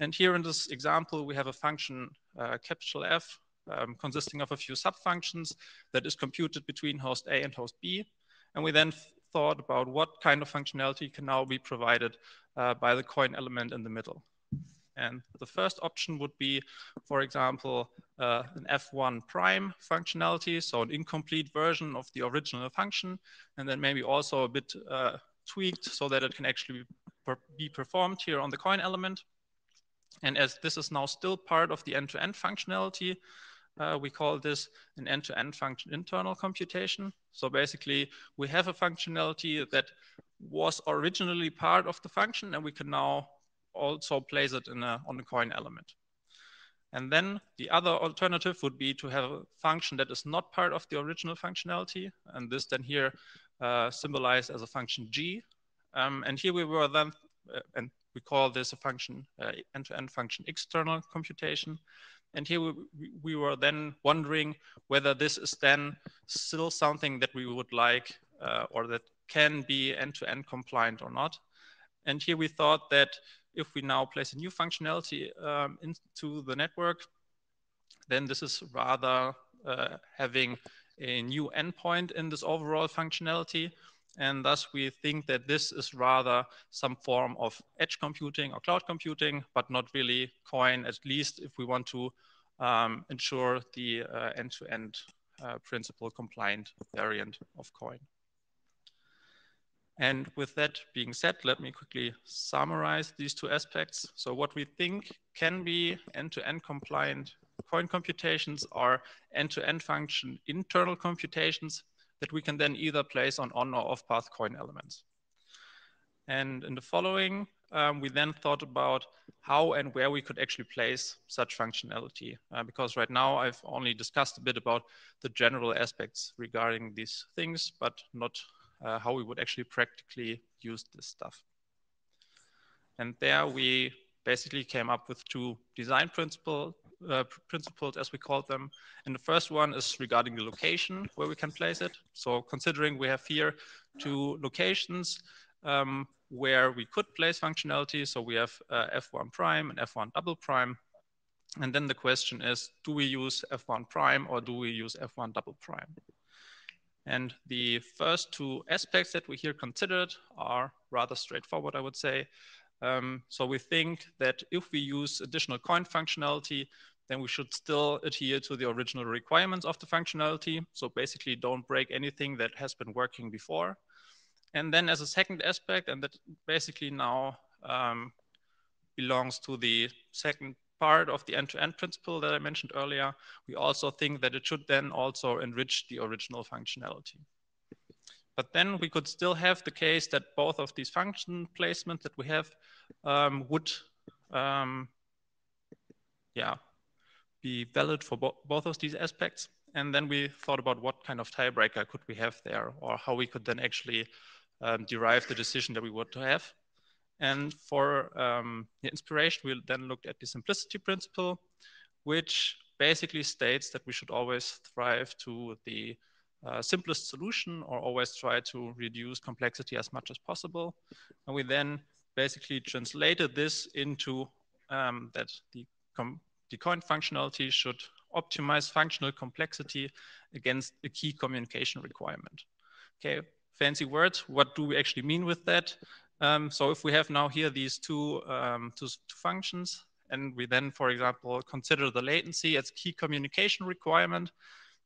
and here in this example, we have a function uh, capital F um, consisting of a few subfunctions that is computed between host A and host B. And we then thought about what kind of functionality can now be provided uh, by the coin element in the middle. And the first option would be, for example, uh, an F1 prime functionality, so an incomplete version of the original function, and then maybe also a bit uh, tweaked so that it can actually be performed here on the coin element. And as this is now still part of the end-to-end -end functionality, uh, we call this an end-to-end -end function internal computation. So basically, we have a functionality that was originally part of the function, and we can now also place it in a, on a coin element. And then the other alternative would be to have a function that is not part of the original functionality. And this then here uh, symbolized as a function g. Um, and here we were then, uh, and we call this a function, uh, end-to-end function external computation. And here we, we were then wondering whether this is then still something that we would like uh, or that can be end-to-end -end compliant or not. And here we thought that if we now place a new functionality um, into the network, then this is rather uh, having a new endpoint in this overall functionality. And thus we think that this is rather some form of edge computing or cloud computing, but not really coin, at least if we want to um, ensure the uh, end-to-end uh, -end, uh, principal compliant variant of coin. And with that being said, let me quickly summarize these two aspects. So what we think can be end-to-end -end compliant coin computations are end-to-end -end function internal computations that we can then either place on on or off path coin elements. And in the following, um, we then thought about how and where we could actually place such functionality. Uh, because right now I've only discussed a bit about the general aspects regarding these things, but not uh, how we would actually practically use this stuff. And there we basically came up with two design principle, uh, principles, as we called them. And the first one is regarding the location where we can place it. So considering we have here two locations um, where we could place functionality. So we have uh, F1 prime and F1 double prime. And then the question is, do we use F1 prime or do we use F1 double prime? And the first two aspects that we here considered are rather straightforward, I would say. Um, so we think that if we use additional coin functionality, then we should still adhere to the original requirements of the functionality. So basically don't break anything that has been working before. And then as a second aspect, and that basically now um, belongs to the second part of the end-to-end -end principle that I mentioned earlier, we also think that it should then also enrich the original functionality. But then we could still have the case that both of these function placements that we have um, would, um, yeah, be valid for bo both of these aspects. And then we thought about what kind of tiebreaker could we have there or how we could then actually um, derive the decision that we want to have. And for um, the inspiration, we then looked at the simplicity principle, which basically states that we should always thrive to the uh, simplest solution or always try to reduce complexity as much as possible. And we then basically translated this into um, that the, the coin functionality should optimize functional complexity against a key communication requirement. Okay, fancy words. What do we actually mean with that? Um, so if we have now here these two, um, two, two, functions, and we then, for example, consider the latency as key communication requirement,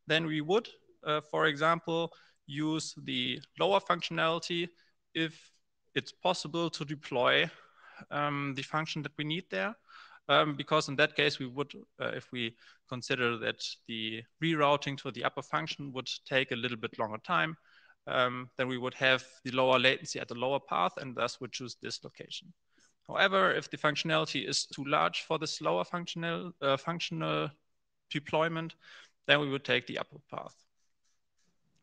then we would, uh, for example, use the lower functionality if it's possible to deploy um, the function that we need there. Um, because in that case, we would, uh, if we consider that the rerouting to the upper function would take a little bit longer time, um, then we would have the lower latency at the lower path and thus would choose this location. However, if the functionality is too large for this lower functional, uh, functional deployment, then we would take the upper path.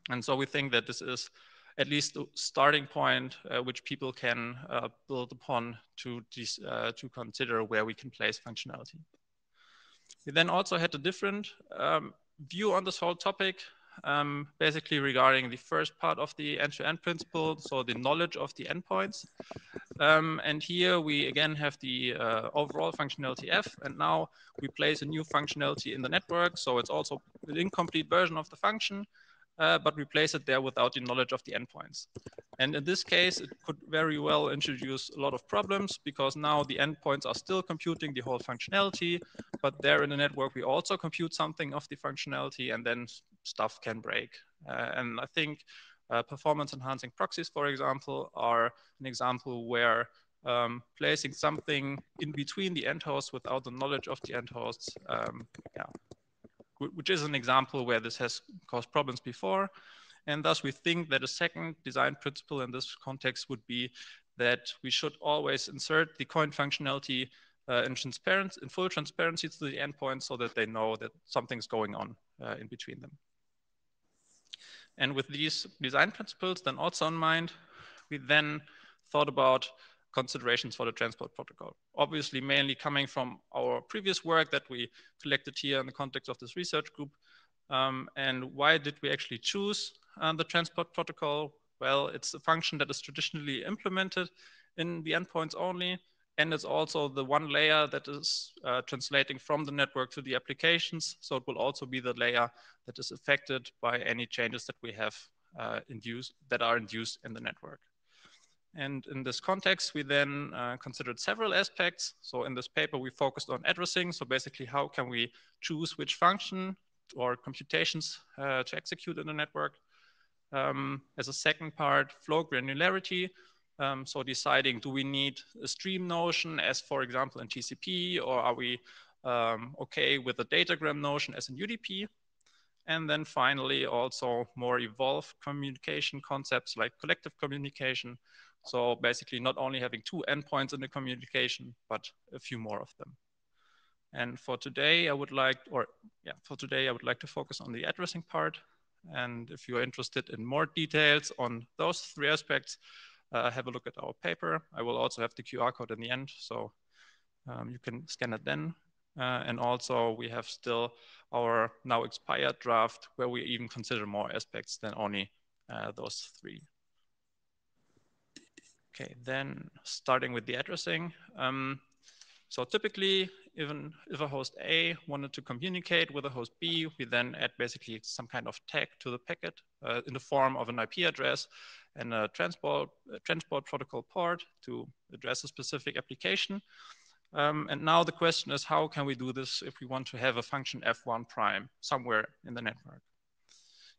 And so we think that this is at least a starting point uh, which people can uh, build upon to, uh, to consider where we can place functionality. We then also had a different um, view on this whole topic um, basically regarding the first part of the end-to-end -end principle, so the knowledge of the endpoints. Um, and here we again have the uh, overall functionality F, and now we place a new functionality in the network. So it's also an incomplete version of the function, uh, but we place it there without the knowledge of the endpoints. And in this case, it could very well introduce a lot of problems because now the endpoints are still computing the whole functionality, but there in the network, we also compute something of the functionality and then stuff can break. Uh, and I think uh, performance enhancing proxies, for example, are an example where um, placing something in between the end hosts without the knowledge of the end hosts um, yeah, which is an example where this has caused problems before. And thus we think that a second design principle in this context would be that we should always insert the coin functionality uh, in, transparent, in full transparency to the endpoint so that they know that something's going on uh, in between them. And with these design principles then also in mind, we then thought about considerations for the transport protocol. Obviously, mainly coming from our previous work that we collected here in the context of this research group. Um, and why did we actually choose uh, the transport protocol? Well, it's a function that is traditionally implemented in the endpoints only. And it's also the one layer that is uh, translating from the network to the applications. So it will also be the layer that is affected by any changes that we have uh, induced that are induced in the network. And in this context, we then uh, considered several aspects. So in this paper, we focused on addressing. So basically, how can we choose which function or computations uh, to execute in the network? Um, as a second part, flow granularity. Um, so deciding, do we need a stream notion as, for example, in TCP, or are we um, okay with a datagram notion as in UDP? And then finally, also more evolved communication concepts like collective communication, so basically not only having two endpoints in the communication, but a few more of them. And for today, I would like, or yeah, for today, I would like to focus on the addressing part. And if you're interested in more details on those three aspects, uh, have a look at our paper. I will also have the QR code in the end, so um, you can scan it then. Uh, and also we have still our now expired draft where we even consider more aspects than only uh, those three. Okay, then starting with the addressing. Um, so typically, even if a host A wanted to communicate with a host B, we then add basically some kind of tag to the packet uh, in the form of an IP address and a transport, a transport protocol port to address a specific application. Um, and now the question is, how can we do this if we want to have a function f1 prime somewhere in the network?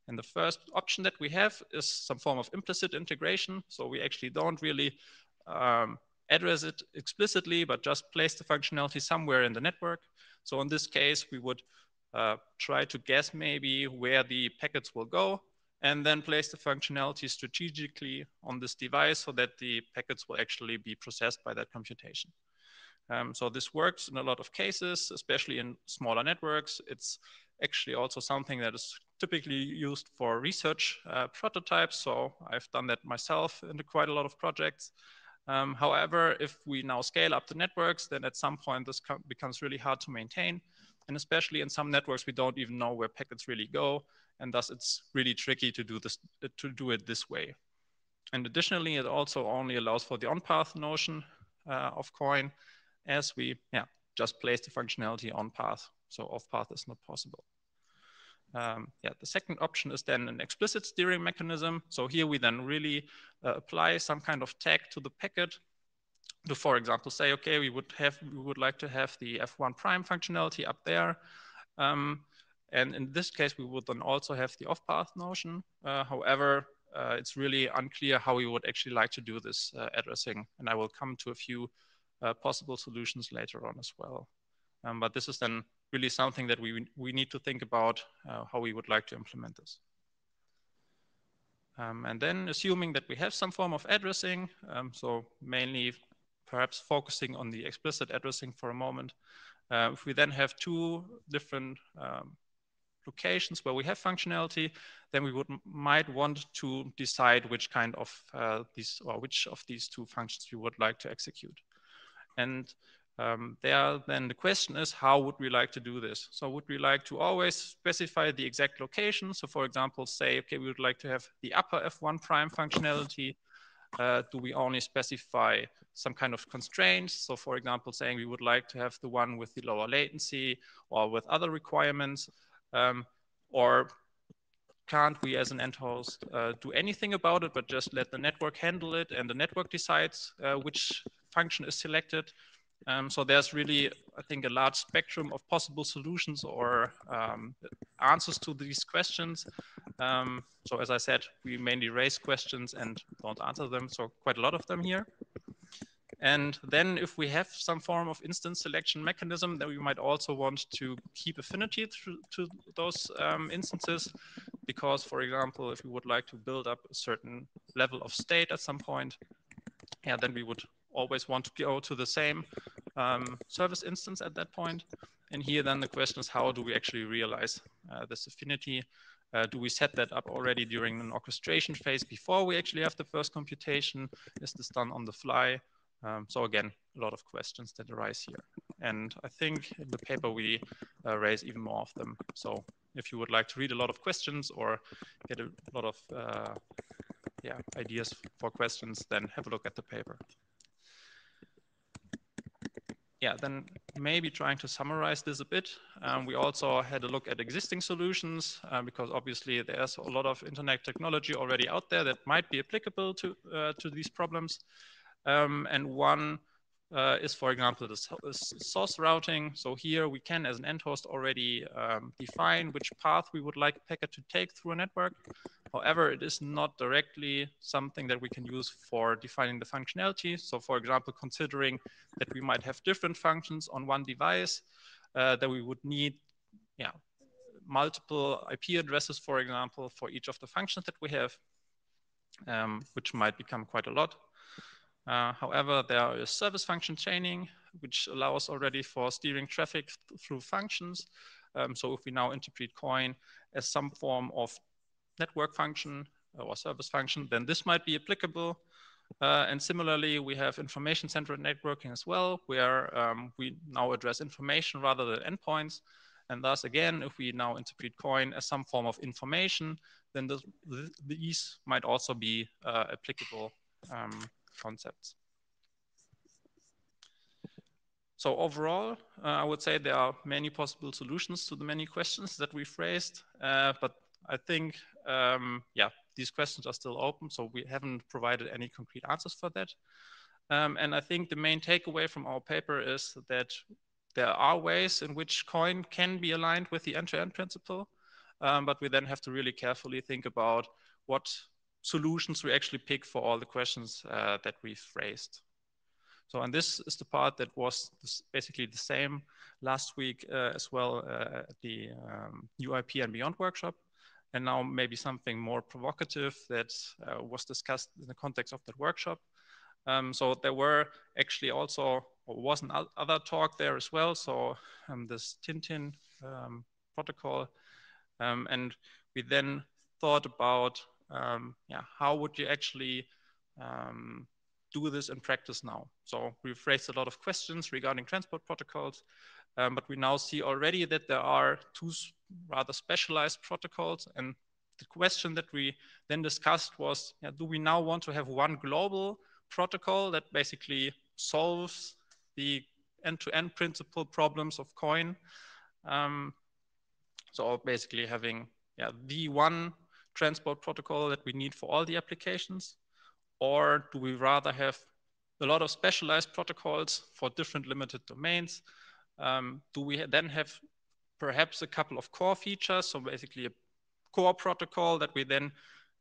And the first option that we have is some form of implicit integration. So we actually don't really um, address it explicitly, but just place the functionality somewhere in the network. So in this case, we would uh, try to guess maybe where the packets will go and then place the functionality strategically on this device so that the packets will actually be processed by that computation. Um, so this works in a lot of cases, especially in smaller networks. It's actually also something that is typically used for research uh, prototypes. So I've done that myself in quite a lot of projects. Um, however, if we now scale up the networks, then at some point this becomes really hard to maintain. And especially in some networks, we don't even know where packets really go. And thus it's really tricky to do this to do it this way. And additionally, it also only allows for the on-path notion uh, of COIN as we yeah, just place the functionality on path. So off path is not possible. Um, yeah, the second option is then an explicit steering mechanism. So here we then really uh, apply some kind of tag to the packet to, for example, say, okay, we would have, we would like to have the F1 prime functionality up there. Um, and in this case, we would then also have the off-path notion. Uh, however, uh, it's really unclear how we would actually like to do this uh, addressing. And I will come to a few uh, possible solutions later on as well. Um, but this is then really something that we, we need to think about uh, how we would like to implement this. Um, and then assuming that we have some form of addressing, um, so mainly perhaps focusing on the explicit addressing for a moment, uh, if we then have two different um, locations where we have functionality, then we would might want to decide which kind of uh, these or which of these two functions we would like to execute. And um, there, then the question is, how would we like to do this? So would we like to always specify the exact location? So for example, say, okay, we would like to have the upper F1 prime functionality. Uh, do we only specify some kind of constraints? So for example, saying we would like to have the one with the lower latency or with other requirements, um, or can't we as an end host uh, do anything about it, but just let the network handle it and the network decides uh, which function is selected? Um, so there's really, I think, a large spectrum of possible solutions or um, answers to these questions. Um, so as I said, we mainly raise questions and don't answer them. So quite a lot of them here. And then if we have some form of instance selection mechanism, then we might also want to keep affinity to, those um, instances. Because for example, if we would like to build up a certain level of state at some point, yeah, then we would always want to go to the same um, service instance at that point. And here then the question is how do we actually realize uh, this affinity? Uh, do we set that up already during an orchestration phase before we actually have the first computation? Is this done on the fly? Um, so again, a lot of questions that arise here. And I think in the paper we uh, raise even more of them. So if you would like to read a lot of questions or get a lot of uh, yeah, ideas for questions, then have a look at the paper. Yeah, then maybe trying to summarize this a bit. Um, we also had a look at existing solutions uh, because obviously there's a lot of internet technology already out there that might be applicable to, uh, to these problems. Um, and one uh, is, for example, the source routing. So here we can, as an end host, already um, define which path we would like a packet to take through a network. However, it is not directly something that we can use for defining the functionality. So for example, considering that we might have different functions on one device, uh, that we would need yeah, multiple IP addresses, for example, for each of the functions that we have, um, which might become quite a lot. Uh, however, there is service function chaining, which allows already for steering traffic th through functions. Um, so if we now interpret coin as some form of network function or service function, then this might be applicable. Uh, and similarly, we have information-centric networking as well, where um, we now address information rather than endpoints. And thus, again, if we now interpret coin as some form of information, then the, the, these might also be uh, applicable um, concepts. So overall, uh, I would say there are many possible solutions to the many questions that we've raised, uh, but I think, um, yeah, these questions are still open, so we haven't provided any concrete answers for that. Um, and I think the main takeaway from our paper is that there are ways in which coin can be aligned with the end-to-end -end principle, um, but we then have to really carefully think about what solutions we actually pick for all the questions uh, that we've raised. So, and this is the part that was basically the same last week uh, as well uh, at the um, UIP and Beyond workshop. And now maybe something more provocative that uh, was discussed in the context of that workshop. Um, so there were actually also, was an other talk there as well. So um, this Tintin um, protocol. Um, and we then thought about um, yeah, how would you actually um, do this in practice now? So we've raised a lot of questions regarding transport protocols, um, but we now see already that there are two rather specialized protocols. And the question that we then discussed was, yeah, do we now want to have one global protocol that basically solves the end-to-end -end principle problems of coin? Um, so basically having yeah, the one transport protocol that we need for all the applications? Or do we rather have a lot of specialized protocols for different limited domains? Um, do we then have perhaps a couple of core features? So basically a core protocol that we then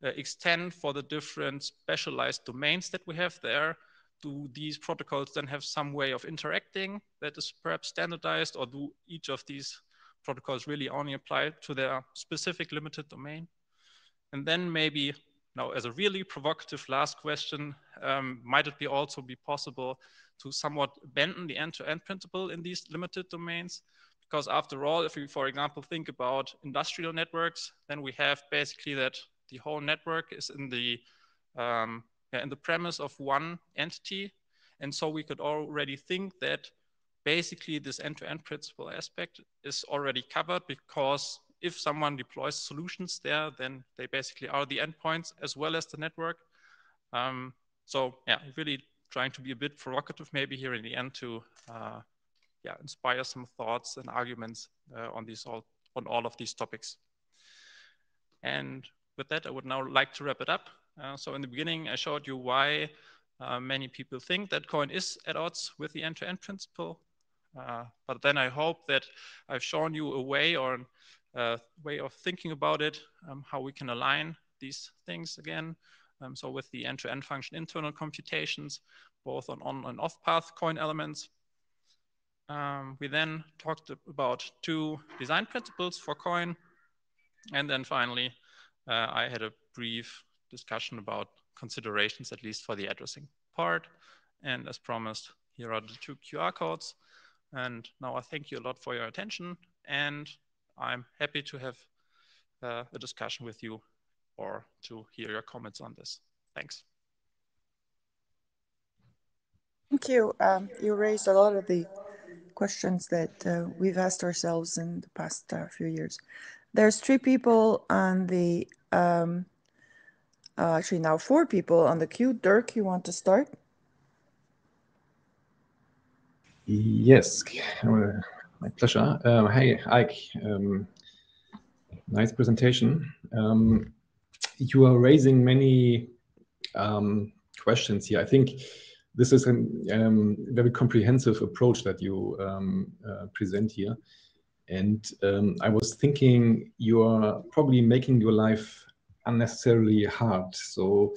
uh, extend for the different specialized domains that we have there. Do these protocols then have some way of interacting that is perhaps standardized or do each of these protocols really only apply to their specific limited domain? And then maybe now as a really provocative last question, um, might it be also be possible to somewhat abandon the end-to-end -end principle in these limited domains? Because after all, if we, for example, think about industrial networks, then we have basically that the whole network is in the, um, yeah, in the premise of one entity. And so we could already think that basically this end-to-end -end principle aspect is already covered because if someone deploys solutions there, then they basically are the endpoints as well as the network. Um, so yeah, really trying to be a bit provocative maybe here in the end to uh, yeah, inspire some thoughts and arguments uh, on these all on all of these topics. And with that, I would now like to wrap it up. Uh, so in the beginning, I showed you why uh, many people think that coin is at odds with the end-to-end -end principle. Uh, but then I hope that I've shown you a way or uh, way of thinking about it, um, how we can align these things again. Um, so with the end-to-end -end function internal computations, both on on and off-path coin elements. Um, we then talked about two design principles for coin. And then finally, uh, I had a brief discussion about considerations, at least for the addressing part. And as promised, here are the two QR codes. And now I thank you a lot for your attention and I'm happy to have uh, a discussion with you or to hear your comments on this. Thanks. Thank you. Um, you raised a lot of the questions that uh, we've asked ourselves in the past uh, few years. There's three people on the, um, uh, actually now four people on the queue. Dirk, you want to start? Yes, uh, my pleasure. Um, hey, Ike, um, nice presentation. Um, you are raising many um, questions here. I think this is a um, very comprehensive approach that you um, uh, present here. And I was thinking you are probably making your life unnecessarily hard. So,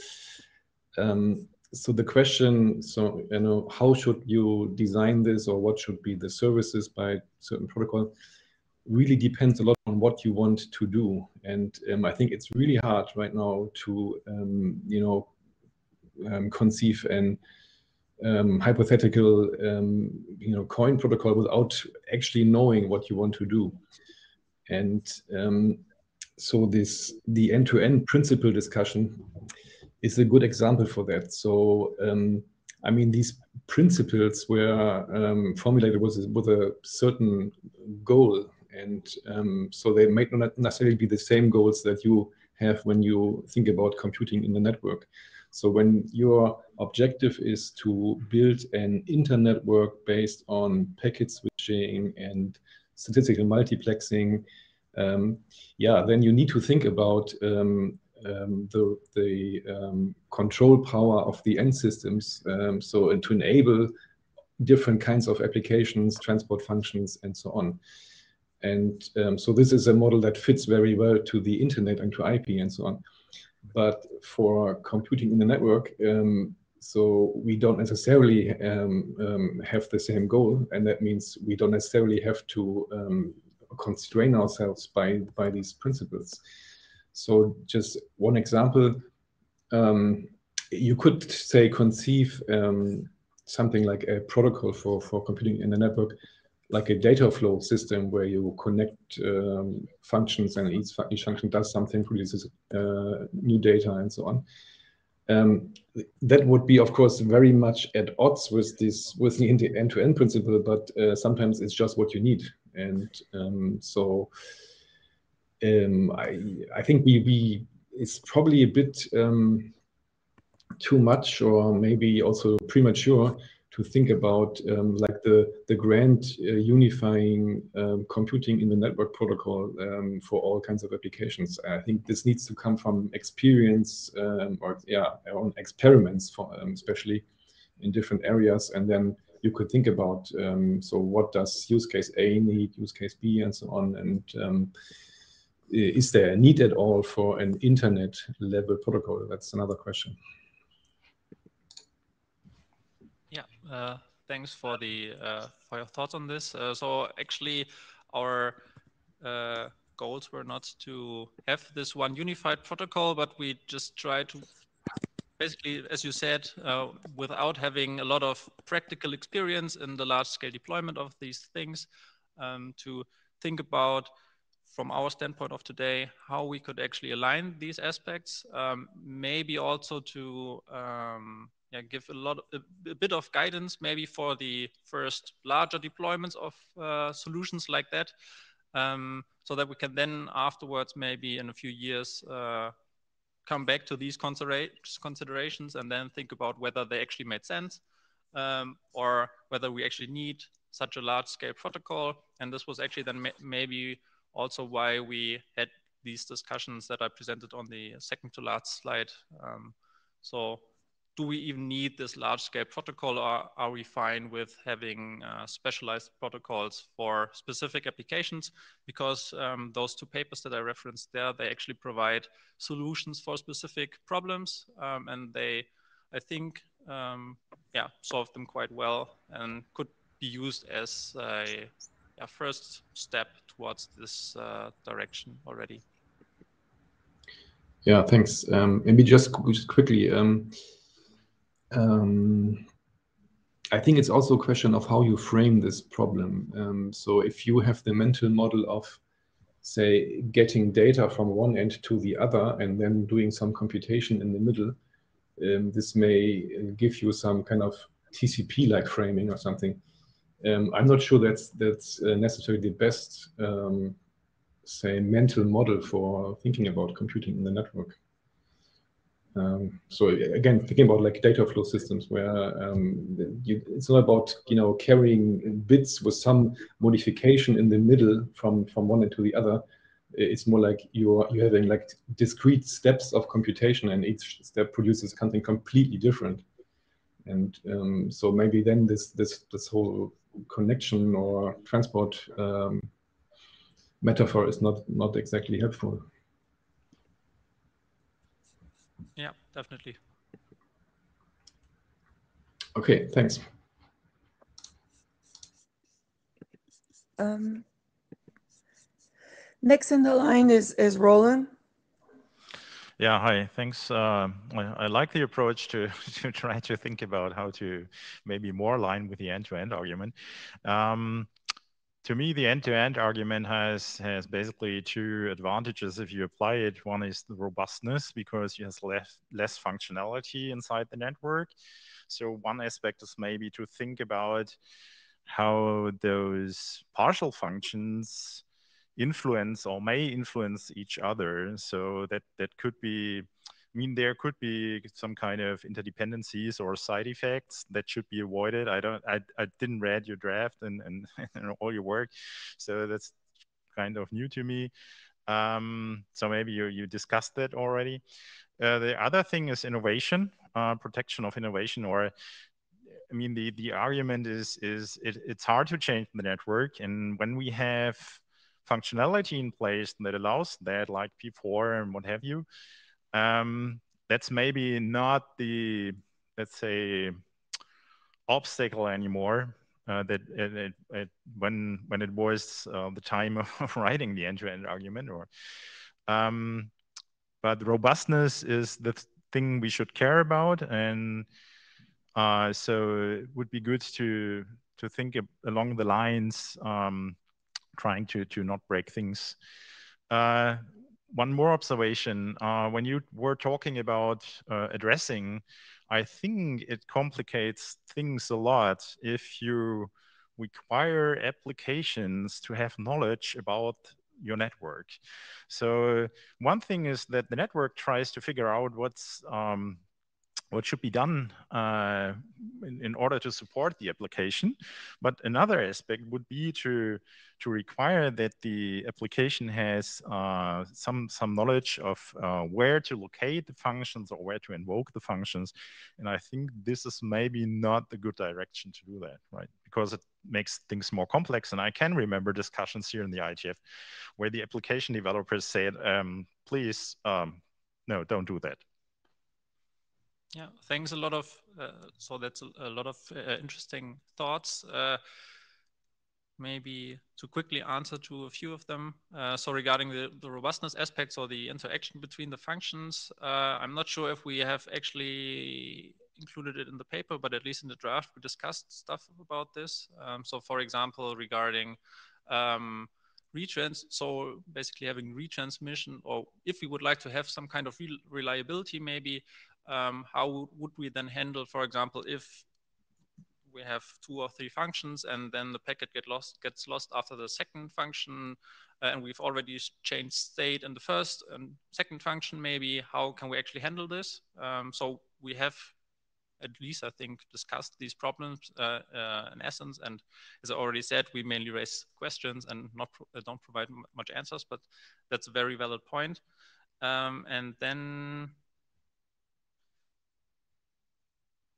um, so the question, so you know, how should you design this, or what should be the services by certain protocol? Really depends a lot on what you want to do, and um, I think it's really hard right now to, um, you know, um, conceive an um, hypothetical um, you know coin protocol without actually knowing what you want to do and um, so this the end-to-end principle discussion is a good example for that. So um, i mean these principles were um, formulated with, with a certain goal. And um, so they might not necessarily be the same goals that you have when you think about computing in the network. So when your objective is to build an internetwork based on packet switching and statistical multiplexing, um, yeah, then you need to think about um, um, the, the um, control power of the end systems. Um, so to enable different kinds of applications, transport functions, and so on. And um, so this is a model that fits very well to the internet and to IP and so on but for computing in the network, um, so we don't necessarily um, um, have the same goal, and that means we don't necessarily have to um, constrain ourselves by by these principles. So just one example, um, you could say conceive um, something like a protocol for for computing in the network like a data flow system where you connect um, functions and each, each function does something, produces uh, new data and so on. Um, that would be, of course, very much at odds with this with the end-to-end principle, but uh, sometimes it's just what you need. And um, so um, I, I think we, we it's probably a bit um, too much or maybe also premature to think about um, like the the grand uh, unifying um, computing in the network protocol um, for all kinds of applications. I think this needs to come from experience um, or yeah, on experiments, for, um, especially in different areas, and then you could think about um, so what does use case A need, use case B, and so on, and is there a need at all for an internet level protocol? That's another question. Yeah, uh, thanks for the uh, for your thoughts on this. Uh, so actually, our goals were not to have this one unified protocol, but we just try to basically, as you said, uh, without having a lot of practical experience in the large scale deployment of these things, um, to think about from our standpoint of today, how we could actually align these aspects, um, maybe also to um, yeah, give a lot, a, a, bit of guidance maybe for the first larger deployments of uh, solutions like that, um, so that we can then afterwards maybe in a few years uh, come back to these considera considerations and then think about whether they actually made sense um, or whether we actually need such a large scale protocol. And this was actually then maybe also why we had these discussions that I presented on the second to last slide. Um, so do we even need this large scale protocol or are we fine with having uh, specialized protocols for specific applications because um, those two papers that I referenced there, they actually provide solutions for specific problems um, and they, I think, um, yeah, solve them quite well and could be used as a, a first step towards this uh, direction already. Yeah, thanks. Um, maybe just, just quickly, um, um, I think it's also a question of how you frame this problem. Um, so if you have the mental model of, say, getting data from one end to the other and then doing some computation in the middle, um, this may give you some kind of TCP-like framing or something. Um, I'm not sure that's that's uh, necessarily the best, um, say, mental model for thinking about computing in the network. Um, so again, thinking about like data flow systems where um, you, it's not about you know carrying bits with some modification in the middle from from one into the other. It's more like you're you're having like discrete steps of computation, and each step produces something completely different. And um, so maybe then this this this whole connection or transport um, metaphor is not not exactly helpful. Yeah, definitely. Okay, thanks. Um, next in the line is is Roland. Yeah, hi. Thanks. Uh, I, I, like the approach to, <laughs> to try to think about how to maybe more align with the end-to-end -end argument. Um, to me, the end-to-end -end argument has has basically two advantages if you apply it. One is the robustness because you have less less functionality inside the network. So one aspect is maybe to think about how those partial functions influence or may influence each other. So that that could be I mean, there could be some kind of interdependencies or side effects that should be avoided. I don't, I, I didn't read your draft and, and, <laughs> and all your work, so that's kind of new to me. Um, so maybe you, you discussed that already. Uh, the other thing is innovation, uh, protection of innovation, or I mean, the, the argument is, is it, it's hard to change the network. And when we have functionality in place that allows that, like P4 and what have you, um, that's maybe not the, let's say, obstacle anymore. Uh, that it, it, it, when when it was uh, the time of <laughs> writing the end-to-end argument, or um, but robustness is the thing we should care about, and uh, so it would be good to to think along the lines, um, trying to to not break things. Uh, one more observation. Uh, when you were talking about uh, addressing, I think it complicates things a lot if you require applications to have knowledge about your network. So one thing is that the network tries to figure out what's um, what should be done uh, in, in, order to support the application. But another aspect would be to, to require that the application has uh, some, some knowledge of uh, where to locate the functions or where to invoke the functions. And I think this is maybe not the good direction to do that, right? Because it makes things more complex. And I can remember discussions here in the IETF where the application developers said, um, please, um, no, don't do that yeah, thanks a lot of. Uh, so that's a, a lot of uh, interesting thoughts. Uh, maybe to quickly answer to a few of them. Uh, so regarding the, the robustness aspects or the interaction between the functions, uh, I'm not sure if we have actually included it in the paper, but at least in the draft, we discussed stuff about this. Um, so for example, regarding um, retrans, so basically having retransmission, or if we would like to have some kind of re reliability, maybe um, how would we then handle, for example, if we have two or three functions and then the packet get lost, gets lost after the second function uh, and we've already changed state in the first and second function maybe, how can we actually handle this? Um, so we have at least I think discussed these problems uh, uh, in essence and as I already said we mainly raise questions and not pro uh, don't provide much answers but that's a very valid point um, and then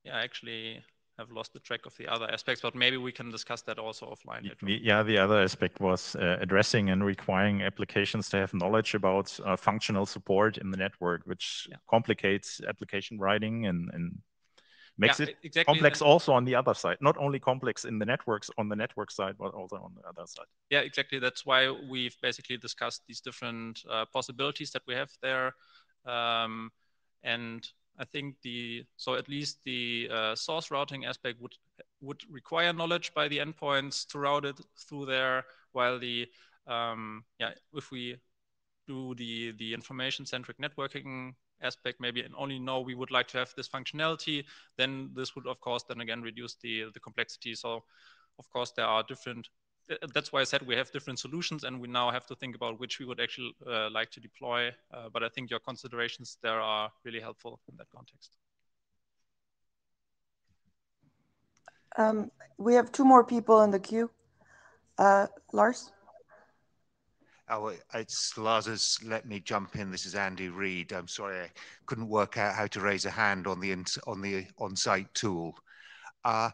yeah, I actually have lost the track of the other aspects, but maybe we can discuss that also offline. The, yeah, the other aspect was uh, addressing and requiring applications to have knowledge about uh, functional support in the network, which yeah. complicates application writing and, and makes yeah, it exactly. complex also on the other side. Not only complex in the networks on the network side, but also on the other side. Yeah, exactly. That's why we've basically discussed these different uh, possibilities that we have there. Um, and I think the so at least the uh, source routing aspect would would require knowledge by the endpoints to route it through there, while the um, yeah if we do the, the information-centric networking aspect maybe and only know we would like to have this functionality, then this would of course then again reduce the, the complexity. So of course there are different, that's why I said we have different solutions and we now have to think about which we would actually uh, like to deploy. Uh, but I think your considerations there are really helpful in that context. Um, we have two more people in the queue. Uh, Lars? Oh, it's Lars. Let me jump in. This is Andy Reid. I'm sorry I couldn't work out how to raise a hand on the on the on-site tool. Uh,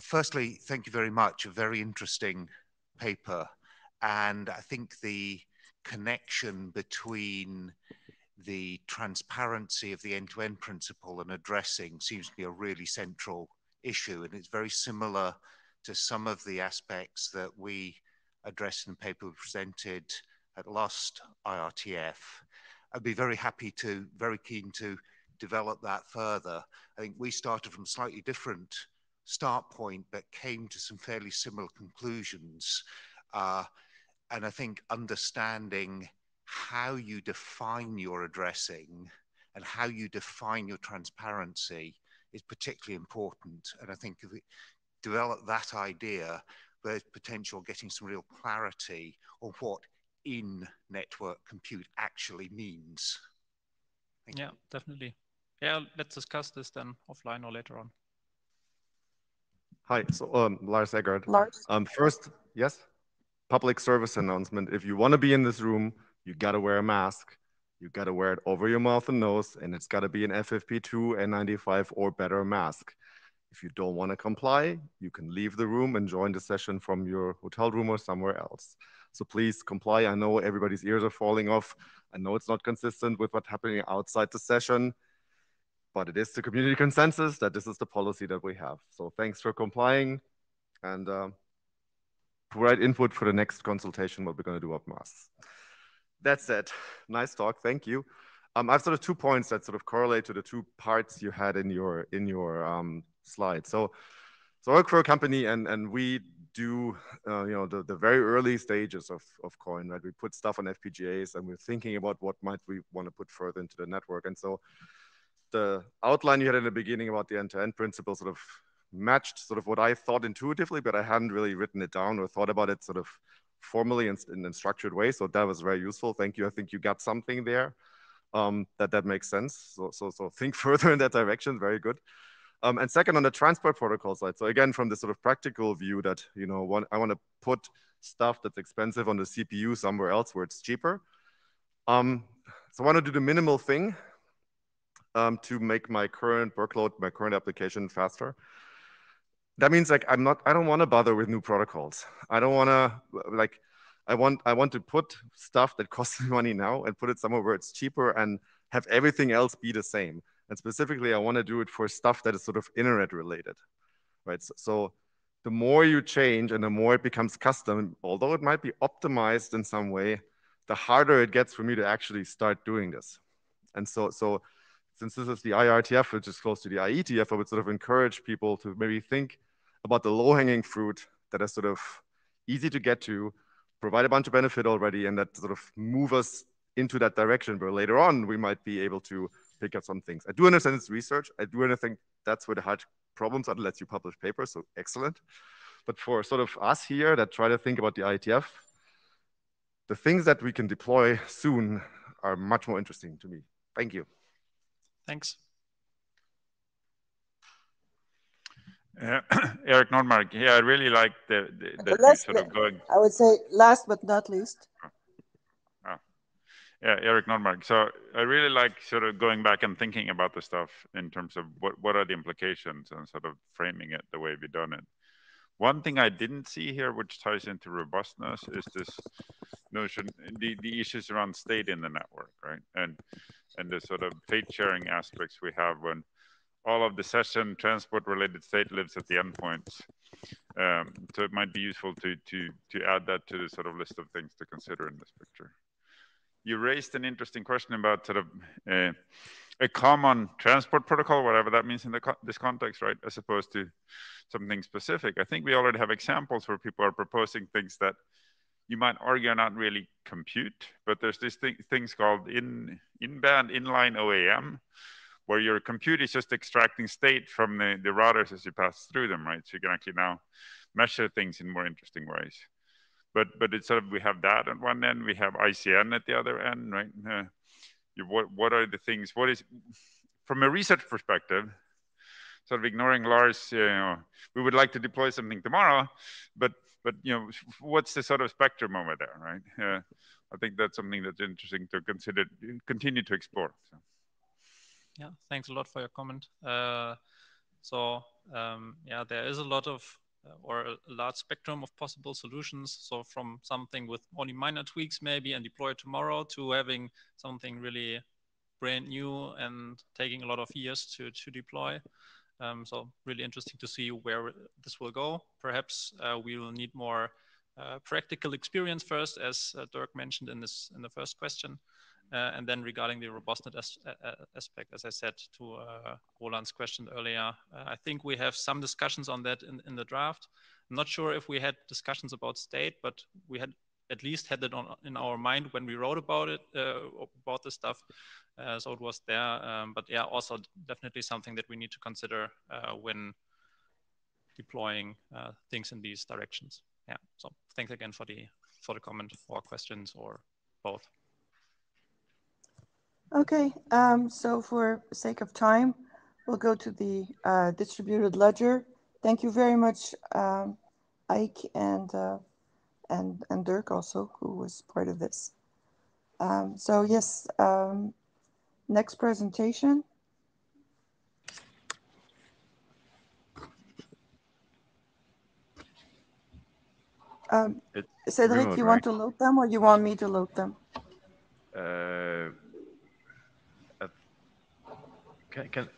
firstly, thank you very much. A very interesting paper, and I think the connection between the transparency of the end-to-end -end principle and addressing seems to be a really central issue, and it's very similar to some of the aspects that we addressed in the paper we presented at last IRTF. I'd be very happy to, very keen to develop that further. I think we started from slightly different start point, but came to some fairly similar conclusions. Uh, and I think understanding how you define your addressing and how you define your transparency is particularly important. And I think if we develop that idea, there's potential getting some real clarity on what in network compute actually means. Thank yeah, you. definitely. Yeah, let's discuss this then offline or later on. Hi, so um, Lars Eggert. Lars. Um, first, yes, public service announcement. If you want to be in this room, you got to wear a mask. You got to wear it over your mouth and nose, and it's got to be an FFP2, N95, or better mask. If you don't want to comply, you can leave the room and join the session from your hotel room or somewhere else. So please comply. I know everybody's ears are falling off. I know it's not consistent with what's happening outside the session, but it is the community consensus that this is the policy that we have. So thanks for complying and uh, provide input for the next consultation, what we're gonna do of masks. That's it. Nice talk. Thank you. Um, I have sort of two points that sort of correlate to the two parts you had in your in your um, slide. So, so I work for a company, and and we do uh, you know the, the very early stages of of coin. Right, we put stuff on FPGAs, and we're thinking about what might we want to put further into the network. And so, the outline you had in the beginning about the end-to-end principle sort of matched sort of what I thought intuitively, but I hadn't really written it down or thought about it sort of formally in, in a structured way. So that was very useful. Thank you. I think you got something there um, that that makes sense. So, so, so <laughs> think further in that direction. Very good. Um, and second, on the transport protocol side. So again, from the sort of practical view that, you know, one, I want to put stuff that's expensive on the CPU somewhere else where it's cheaper. Um, so I want to do the minimal thing um, to make my current workload, my current application faster. That means like i'm not i don't want to bother with new protocols. I don't want to like i want i want to put stuff that <laughs> costs me money now and put it somewhere where it's cheaper and have everything else be the same. And specifically i want to do it for stuff that is sort of internet related right? So, so the more you change and the more it becomes custom although it might be optimized in some way the harder it gets for me to actually start doing this. And so so since this is the IRTF, which is close to the IETF, I would sort of encourage people to maybe think about the low hanging fruit that is sort of easy to get to, provide a bunch of benefit already, and that sort of move us into that direction where later on we might be able to pick up some things. I do understand it's research. I do think that's where the hard problems are, that lets you publish papers, so excellent. But for sort of us here that try to think about the IETF, the things that we can deploy soon are much more interesting to me. Thank you. Thanks. Uh, <coughs> Erik Nordmark, yeah, I really like the, the, the last, sort of going. I would say last but not least. Oh. Yeah, Erik Nordmark. So I really like sort of going back and thinking about the stuff in terms of what, what are the implications and sort of framing it the way we've done it. One thing I didn't see here, which ties into robustness, is this notion, the, the issues around state in the network, right? And and the sort of fate sharing aspects we have when all of the session transport related state lives at the endpoints. Um, so it might be useful to, to, to add that to the sort of list of things to consider in this picture. You raised an interesting question about sort of uh, a common transport protocol, whatever that means in the co this context, right? As opposed to something specific. I think we already have examples where people are proposing things that you might argue are not really compute, but there's this thing, things called in in-band inline OAM, where your compute is just extracting state from the, the routers as you pass through them, right? So you can actually now measure things in more interesting ways. But but it's sort of we have that at one end, we have ICN at the other end, right? Uh, what what are the things? What is from a research perspective? Sort of ignoring Lars, you know, we would like to deploy something tomorrow, but but you know, what's the sort of spectrum over there, right? Uh, I think that's something that's interesting to consider, continue to explore. So. Yeah, thanks a lot for your comment. Uh, so um, yeah, there is a lot of or a large spectrum of possible solutions. So from something with only minor tweaks maybe and deploy tomorrow to having something really brand new and taking a lot of years to, to deploy. Um, so really interesting to see where this will go. Perhaps uh, we will need more uh, practical experience first, as uh, Dirk mentioned in this in the first question. Uh, and then regarding the robustness as, uh, aspect, as I said to uh, Roland's question earlier, I think we have some discussions on that in, the draft. I'm not sure if we had discussions about state, but we had at least had it on in our mind when we wrote about it, about this stuff. Uh, so it was there. Um, but yeah, also definitely something that we need to consider uh, when deploying uh, things in these directions. Yeah. So thanks again for the for the comment or questions or both. Okay. Um, so for sake of time, we'll go to the uh, distributed ledger. Thank you very much, um, Ike and uh, and and Dirk also, who was part of this. Um, so yes, um, Next presentation. Um, Cedric, remote, you right? want to load them or you want me to load them? Uh, can, can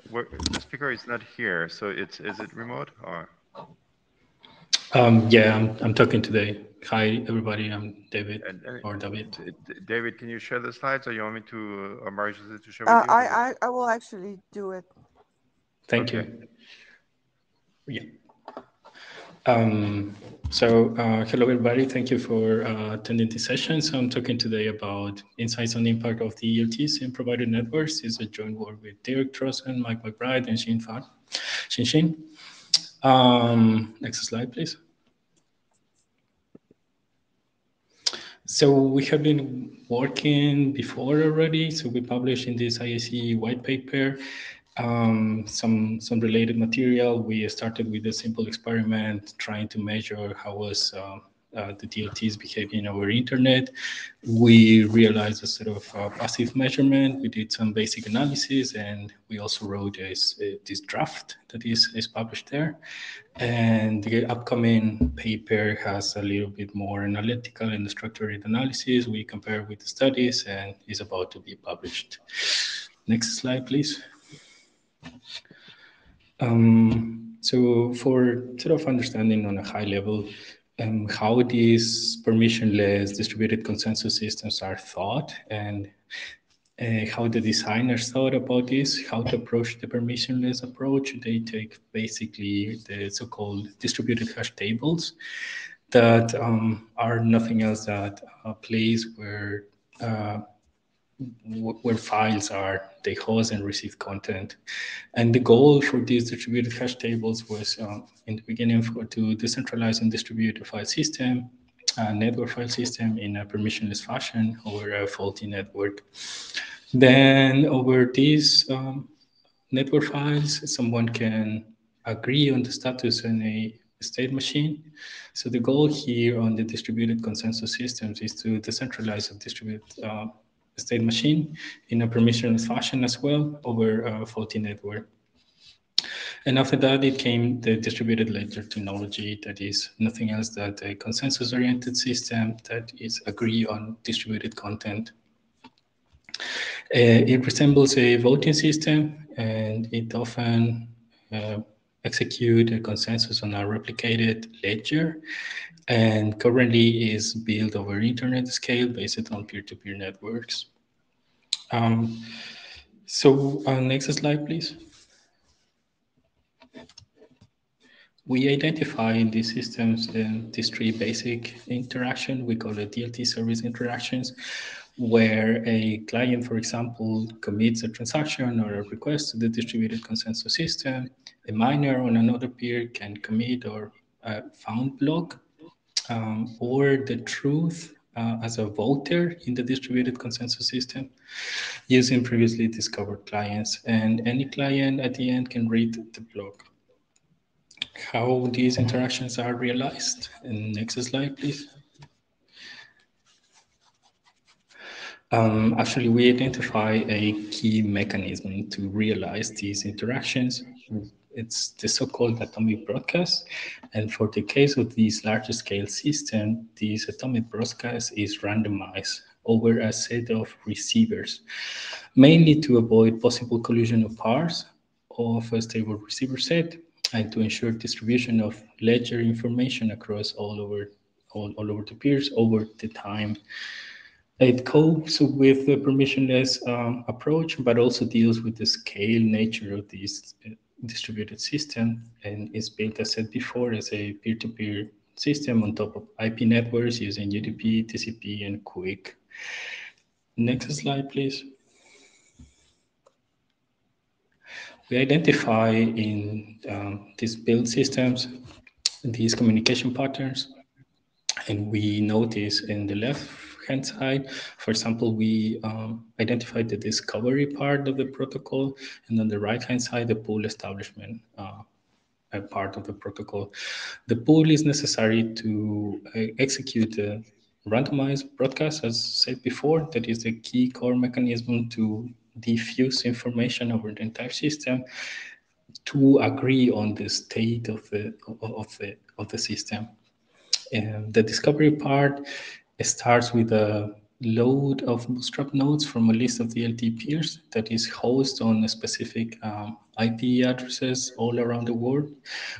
the speaker is not here, so it's is it remote or? Um, yeah, I'm, I'm talking today. Hi, everybody. I'm David and, and, or David. David, can you share the slides or you want me to, uh, or to share uh, I, I, I will actually do it. Thank okay. you. Yeah. Um, so, uh, hello, everybody. Thank you for uh, attending this session. So, I'm talking today about insights on the impact of the DLTs in provider networks. It's a joint work with Dirk Trossen, Mike McBride, and Xin Fan. Xin Xin. Um, next slide, please. So we have been working before already. So we published in this IAC white paper um, some some related material. We started with a simple experiment trying to measure how was uh, uh, the DLTs behaving over internet. We realized a sort of uh, passive measurement. We did some basic analysis, and we also wrote this, uh, this draft that is, is published there. And the upcoming paper has a little bit more analytical and structured analysis. We compare with the studies and is about to be published. Next slide, please. Um, so for sort of understanding on a high level, um, how these permissionless distributed consensus systems are thought and uh, how the designers thought about this, how to approach the permissionless approach. They take basically the so-called distributed hash tables that um, are nothing else than a place where uh, where files are, they host and receive content. And the goal for these distributed hash tables was um, in the beginning for to decentralize and distribute a file system, a network file system in a permissionless fashion over a faulty network. Then over these um, network files, someone can agree on the status in a state machine. So the goal here on the distributed consensus systems is to decentralize and distribute uh, state machine in a permissionless fashion as well over a faulty network. And after that, it came the distributed ledger technology that is nothing else than a consensus-oriented system that is agree on distributed content. Uh, it resembles a voting system, and it often uh, execute a consensus on a replicated ledger, and currently is built over internet scale based on peer-to-peer -peer networks. Um, so uh, next slide, please. we identify in these systems these three basic interaction. We call it DLT service interactions, where a client, for example, commits a transaction or a request to the distributed consensus system. A miner on another peer can commit or uh, found block um, or the truth uh, as a voter in the distributed consensus system using previously discovered clients. And any client at the end can read the block how these interactions are realized. And next slide, please. Um, actually, we identify a key mechanism to realize these interactions. It's the so-called atomic broadcast. And for the case of these large scale system, this atomic broadcast is randomized over a set of receivers, mainly to avoid possible collision of parts of a stable receiver set and to ensure distribution of ledger information across all over all, all over the peers over the time. It copes with the permissionless um, approach, but also deals with the scale nature of this uh, distributed system and is built, as said before, as a peer-to-peer -peer system on top of IP networks using UDP, TCP, and QUIC. Next slide, please. We identify in um, these build systems these communication patterns, and we notice in the left hand side, for example, we um, identified the discovery part of the protocol, and on the right hand side, the pool establishment uh, part of the protocol. The pool is necessary to uh, execute the randomized broadcast, as said before, that is the key core mechanism to diffuse information over the entire system to agree on the state of the of the of the system. And the discovery part starts with a load of bootstrap nodes from a list of DLT peers that is hosted on specific um, IP addresses all around the world.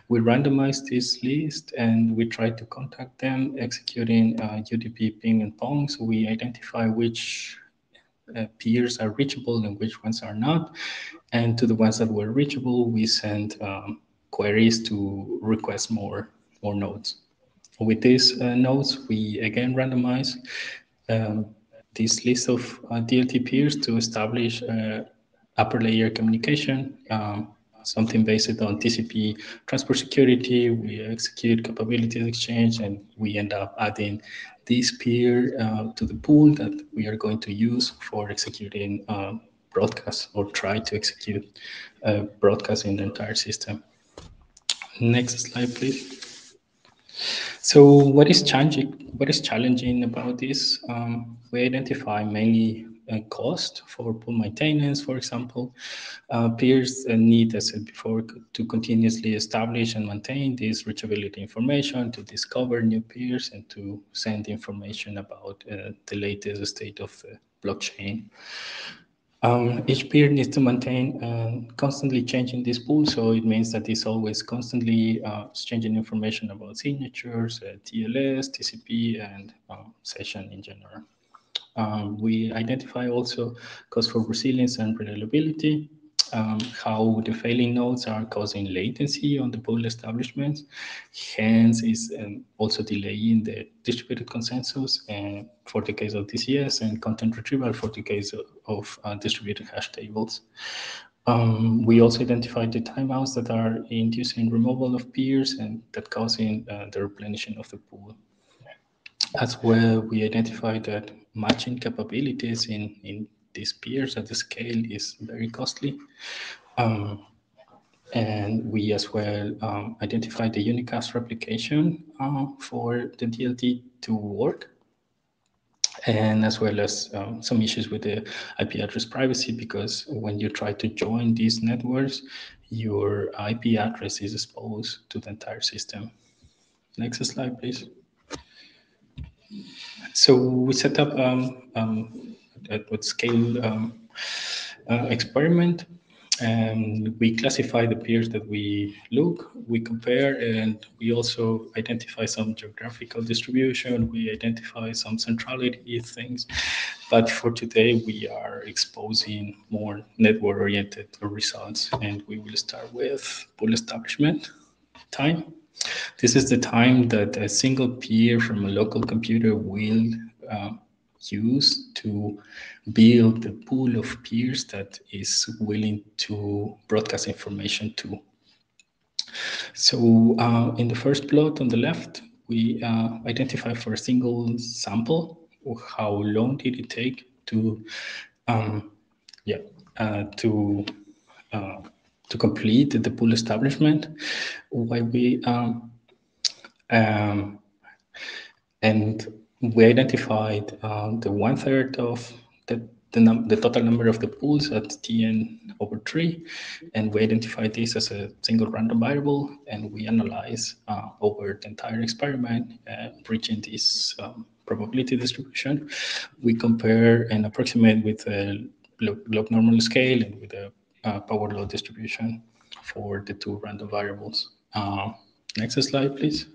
We randomize this list and we try to contact them executing uh, UDP ping and pong. So we identify which uh, peers are reachable and which ones are not. And to the ones that were reachable, we send um, queries to request more, more nodes. With these uh, nodes, we again randomize um, this list of uh, DLT peers to establish uh, upper layer communication, um, something based on TCP transport security. We execute capabilities exchange, and we end up adding this peer uh, to the pool that we are going to use for executing uh, broadcasts or try to execute uh, broadcast in the entire system. Next slide, please. So what is challenging, what is challenging about this? Um, we identify mainly cost for pool maintenance, for example. Uh, peers uh, need, as I said before, to continuously establish and maintain this reachability information, to discover new peers, and to send information about uh, the latest state of the blockchain. Um, each peer needs to maintain uh, constantly changing this pool, so it means that it's always constantly uh, exchanging information about signatures, uh, TLS, TCP, and um, session in general. Um, we identify also cost for resilience and reliability, um, how the failing nodes are causing latency on the pool establishments, hence is um, also delaying the distributed consensus and for the case of DCS and content retrieval for the case of, of uh, distributed hash tables. Um, we also identified the timeouts that are inducing removal of peers and that causing uh, the replenishing of the pool. As well, we identified that matching capabilities in, in these peers at the scale is very costly. Um, and we as well um, identified the unicast replication uh, for the DLT to work. And as well as um, some issues with the IP address privacy, because when you try to join these networks, your IP address is exposed to the entire system. Next slide, please. So we set up um, um, a, scale um, uh, experiment and we classify the peers that we look, we compare, and we also identify some geographical distribution, we identify some centrality things. But for today, we are exposing more network-oriented results, and we will start with pool establishment. time. This is the time that a single peer from a local computer will uh, use to build the pool of peers that is willing to broadcast information to. So uh, in the first plot on the left, we uh, identify for a single sample how long did it take to um, yeah uh, to uh, to complete the pool establishment why we um, um, and we identified uh, the one third of the the, num- the total number of the pools at tn over 3 and we identify this as a single random variable and we analyze uh, over the entire experiment uh, reaching this um, probability distribution. We compare and approximate with a log, log normal scale and with a uh, power law distribution for the two random variables. Uh, next slide please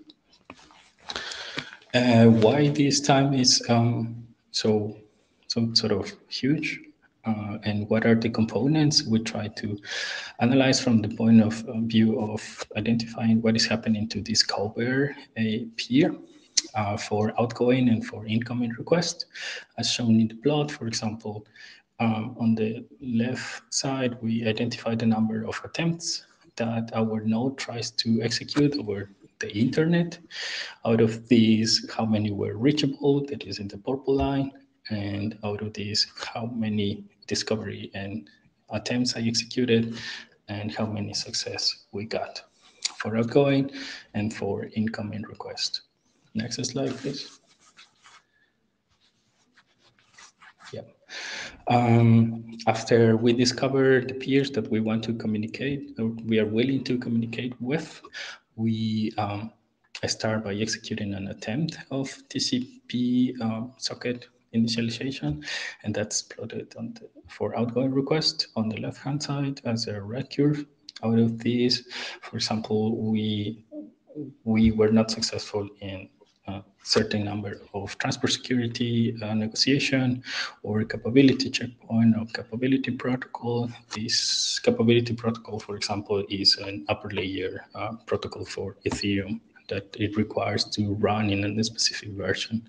uh, why this time is um, so some sort of huge uh, and what are the components? We try to analyze from the point of uh, view of identifying what is happening to discover a peer uh, for outgoing and for incoming requests, as shown in the plot for example um, on the left side we identify the number of attempts that our node tries to execute over the internet out of these how many were reachable that is in the purple line and out of these, how many discovery and attempts I executed, and how many success we got for outgoing and for incoming request. Next slide, please. Yeah. Um, after we discover the peers that we want to communicate, or we are willing to communicate with, we um, start by executing an attempt of TCP uh, socket initialization, and that's plotted on the, for outgoing request on the left-hand side as a red curve. Out of these, for example, we we were not successful in a certain number of transport security uh, negotiation or capability checkpoint or capability protocol. This capability protocol, for example, is an upper layer uh, protocol for Ethereum that it requires to run in a specific version.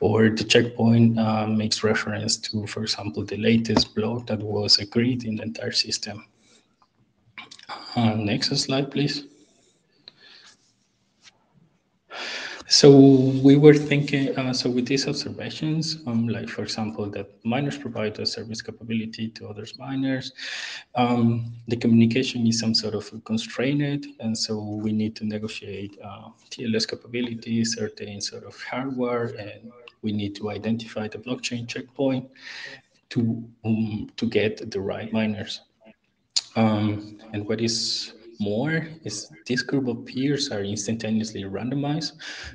Or the checkpoint uh, makes reference to, for example, the latest block that was agreed in the entire system. Uh, next slide, please. So we were thinking, uh, so with these observations, um, like for example, that miners provide a service capability to others miners, um, the communication is some sort of constrained, and so we need to negotiate uh, TLS capabilities, certain sort of hardware, and we need to identify the blockchain checkpoint to um, to get the right miners. Um, and what is more is this group of peers are instantaneously randomized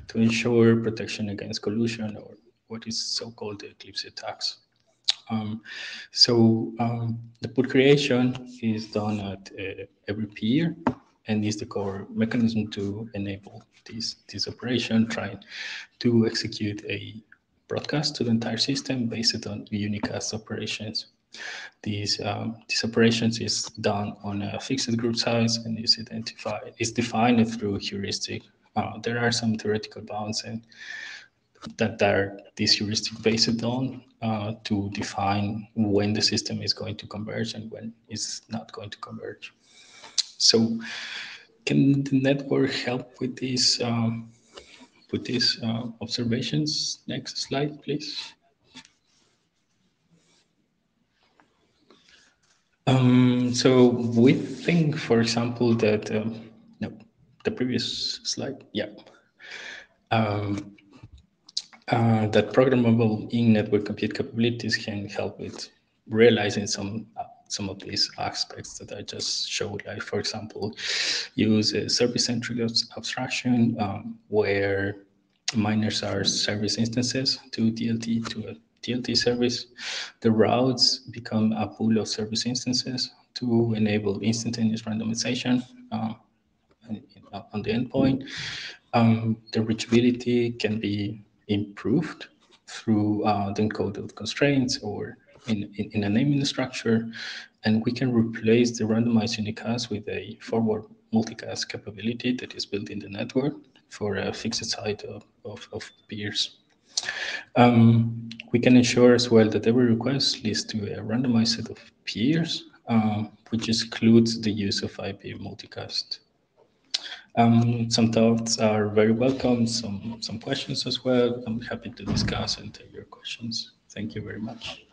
to ensure protection against collusion or what is so-called Eclipse attacks. Um, so um, the pool creation is done at uh, every peer and is the core mechanism to enable this, this operation, trying to execute a broadcast to the entire system based on unicast operations. These, um, these operations is done on a fixed group size and is identified, is defined through heuristic. Uh, there are some theoretical bounds and that are this heuristic based on uh, to define when the system is going to converge and when it's not going to converge. So can the network help with these um, with these uh, observations? Next slide, please. Um, so we think, for example, that um, no, the previous slide, yeah, um, uh, that programmable in-network compute capabilities can help with realizing some uh, some of these aspects that I just showed. Like, for example, use a service-centric abstraction um, where miners are service instances to DLT to a DLT service, the routes become a pool of service instances to enable instantaneous randomization uh, on the endpoint. Um, the reachability can be improved through uh, the encoded constraints or in, in, in, a naming structure, and we can replace the randomized unicast with a forward multicast capability that is built in the network for a fixed site of, of, of peers. Um, we can ensure as well that every request leads to a randomized set of peers, uh, which excludes the use of IP multicast. Um, some thoughts are very welcome, some, some questions as well. I'm happy to discuss and take your questions. Thank you very much.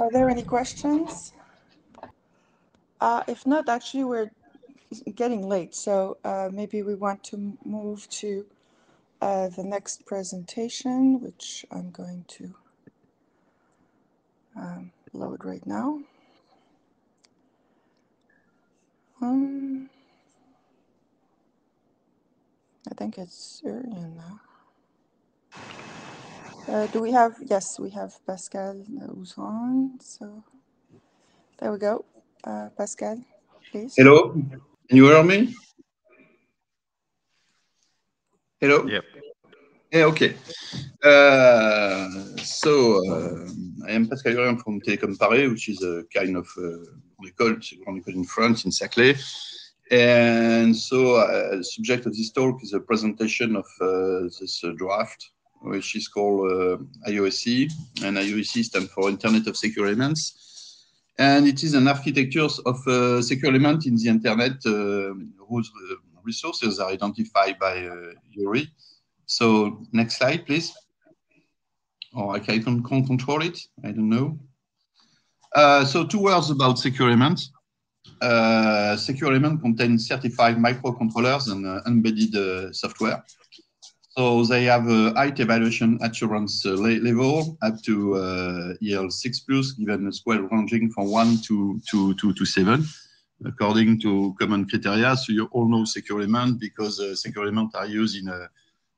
Are there any questions? Uh, if not, actually, we're getting late, so uh, maybe we want to move to uh, the next presentation, which I'm going to um, load right now. Um, I think it's early now. Uh, do we have, yes, we have Pascal who's on, so there we go. Uh, Pascal, please. Hello, can you hear me? Hello? Yep. Yeah, okay. Uh, so uh, I am Pascal Urien from Telecom Paris, which is a kind of uh, école, école in France, in Saclay. And so uh, the subject of this talk is a presentation of uh, this uh, draft, which is called uh, IOSE, and IOSE stands for Internet of Secure Elements. And it is an architecture of uh, secure element in the Internet uh, whose resources are identified by URI. So next slide, please. Or I can control it, I don't know. so two words about secure elements. Uh, secure element contains certified microcontrollers and uh, embedded uh, software. So they have a high evaluation assurance uh, level up to uh, EL6 plus, given a square ranging from 1 to, to, to, to 7, according to common criteria. So you all know secure element because uh, secure elements are used in a,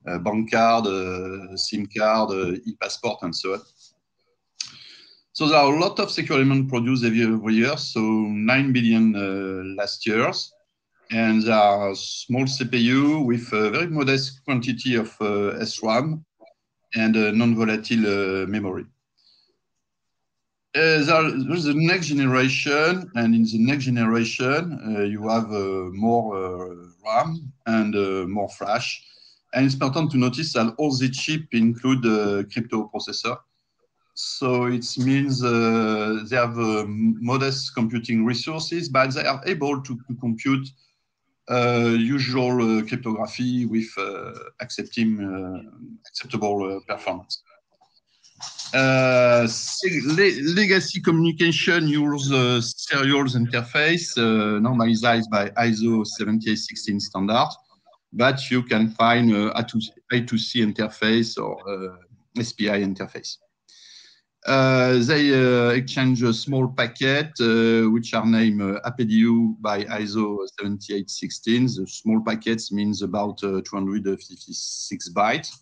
a bank card, a SIM card, e-passport, and so on. So there are a lot of secure elements produced every, year, so 9 billion uh, last years. And there are small CPU with a very modest quantity of uh, SRAM and non-volatile uh, memory. Uh, there's the next generation, and in the next generation, uh, you have uh, more RAM and more flash. And it's important to notice that all the chip include a crypto processor. So it means uh, they have uh, modest computing resources, but they are able to, to compute uh, Uh, usual uh, cryptography with uh, uh, acceptable uh, performance. Uh, legacy communication uses serials interface normalized by ISO 7816 standard, but you can find I2C interface or SPI interface. Uh, they uh, exchange a small packet, uh, which are named uh, APDU by ISO 7816. The small packets means about 256 bytes.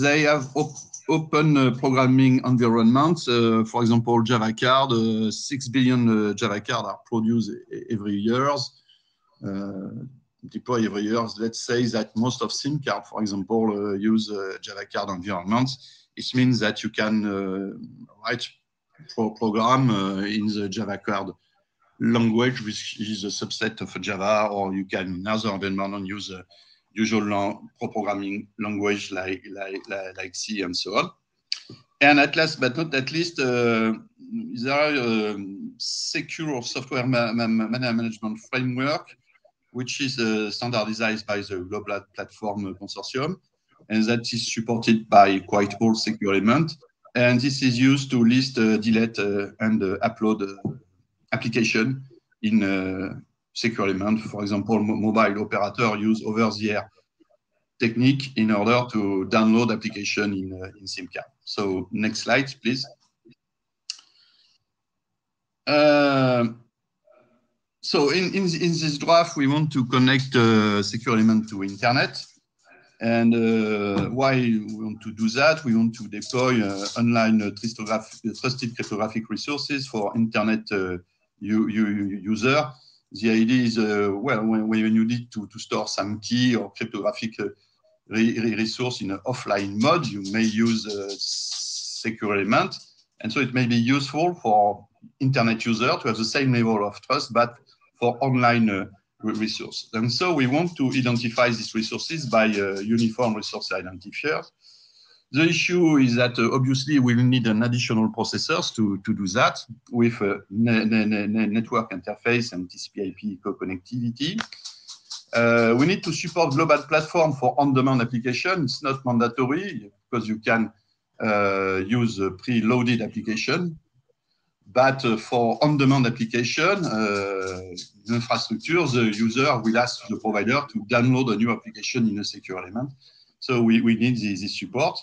They have op open programming environments. for example, Java card, 6 billion Java cards are produced every year deploy every year. Let's say that most of SIM card, for example, uh, use uh, Java card environments it means that you can uh, write pro program uh, in the Java card language, which is a subset of Java, or you can in other environment use a usual pro programming language like, like, like, C and so on. And at last but not at least, uh, there are um, secure software ma ma management framework, which is uh, standardized by the Global Platform Consortium and that is supported by quite old secure element. And this is used to list, uh, delete, uh, and uh, upload uh, application in uh, secure element. For example, mobile operator use over-the-air technique in order to download application in, uh, in SIM card. So next slide, please. so in, in, in, this draft, we want to connect secure element to internet. And uh, why we want to do that? We want to deploy uh, online uh, trusted cryptographic resources for internet user. The idea is, well, when, when, you need to, to store some key or cryptographic re re resource in an offline mode, you may use a secure element. And so it may be useful for internet user to have the same level of trust, but for online uh, resource. And so we want to identify these resources by uh, uniform resource identifiers. The issue is that uh, obviously we'll need an additional processors to, to do that with a ne ne ne network interface and TCP/IP co-connectivity. Uh, we need to support global platform for on-demand application. It's not mandatory because you can uh, use a pre-loaded application. But uh, for on-demand application, uh, infrastructure, the user will ask the provider to download a new application in a secure element. So we, we need this, support.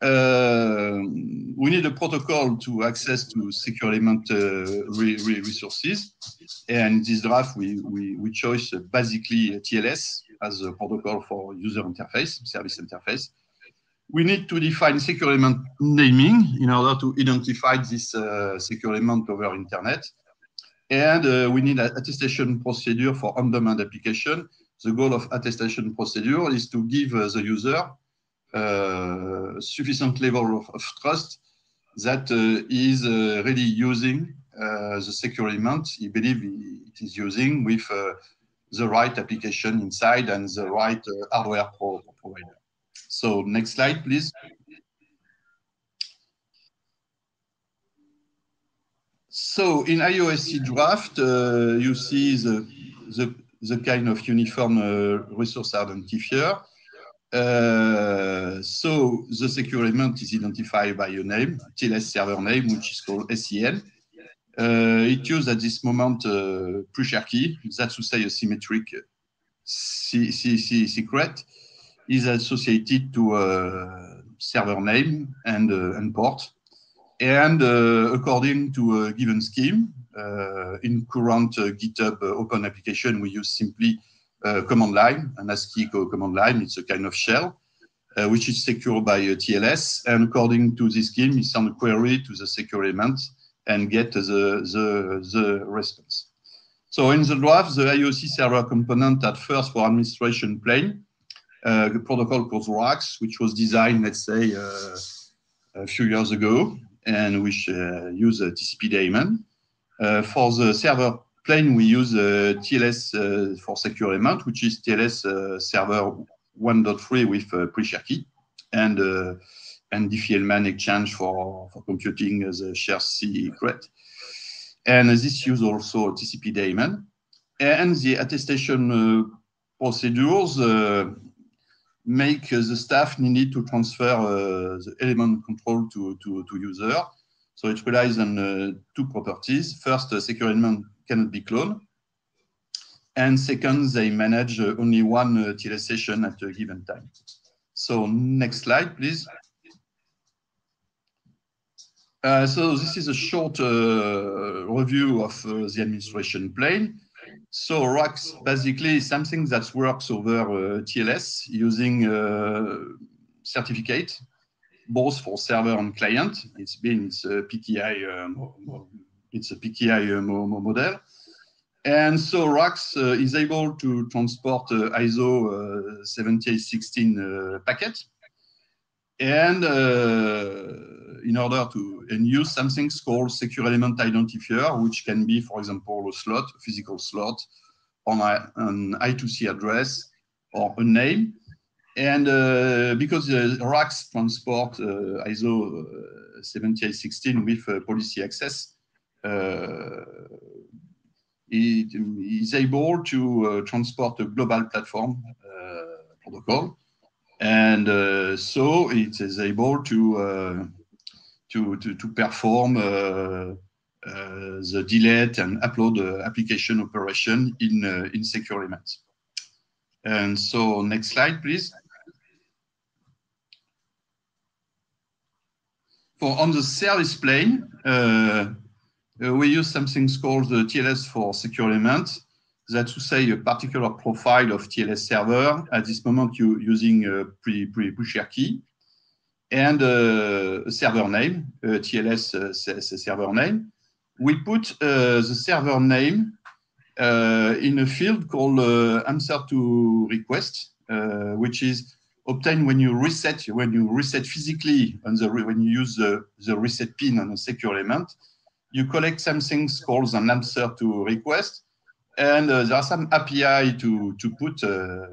Uh, we need a protocol to access to secure element uh, re re resources. And in this draft, we, we, we chose basically TLS as a protocol for user interface, service interface. We need to define secure element naming in order to identify this uh, secure element over internet. And uh, we need an attestation procedure for on-demand application. The goal of attestation procedure is to give uh, the user uh, sufficient level of, of, trust that uh, is uh, really using the secure element he believes it is using with the right application inside and the right hardware provider. So next slide, please. So in IOSE draft, uh, you see the, the, the, kind of uniform uh, resource identifier. Uh, so the secure element is identified by a name, TLS server name, which is called SEN. Uh, it uses at this moment uh, pre-share key, that's to say a symmetric secret, is associated to a server name and, uh, and port. And uh, according to a given scheme, uh, in current GitHub open application, we use simply command line, an ASCII command line. It's a kind of shell, which is secured by TLS. And according to this scheme, you send a query to the secure element and get the, the, the response. So in the draft, the IOSE server component at first for administration plane, uh, the protocol called RACS, which was designed, let's say, uh, a few years ago, and which uh, use TCP daemon. Uh, for the server plane, we use uh, TLS uh, for secure element, which is TLS server 1.3 with pre-share key and and Diffie-Hellman exchange for, for computing the share secret. And this use also TCP daemon. And the attestation procedures make uh, the staff need to transfer the element control to, to, to user. So it relies on two properties. First, secure element cannot be cloned. And second, they manage uh, only one uh, TLS session at a given time. So next slide, please. Uh, so this is a short uh, review of uh, the administration plane. So RACS basically is something that works over uh, TLS using certificate, both for server and client. It's been it's a PKI it's a PKI uh, model. And so uh, is able to transport uh, ISO 7816 packet. And in order to and use something called secure element identifier, which can be, for example, a slot, a physical slot, on a, an I2C address or a name. And uh, because the RACS transport uh, ISO 7816 with policy access, uh, it is able to uh, transport a global platform uh, protocol. And so it is able to, to, to, to perform uh, the delete and upload uh, application operation in, uh, in secure elements. And so next slide, please. For on the service plane, uh, we use something called the TLS for secure element. That's to say a particular profile of TLS server. At this moment, you using a pre, pre share key and uh, a server name, a TLS uh, server name. We put uh, the server name uh, in a field called uh, answer to request uh, which is obtained when you reset when you reset physically on the when you use the, the reset pin on a secure element. You collect some things called an answer to request, and uh, there are some API to to put uh,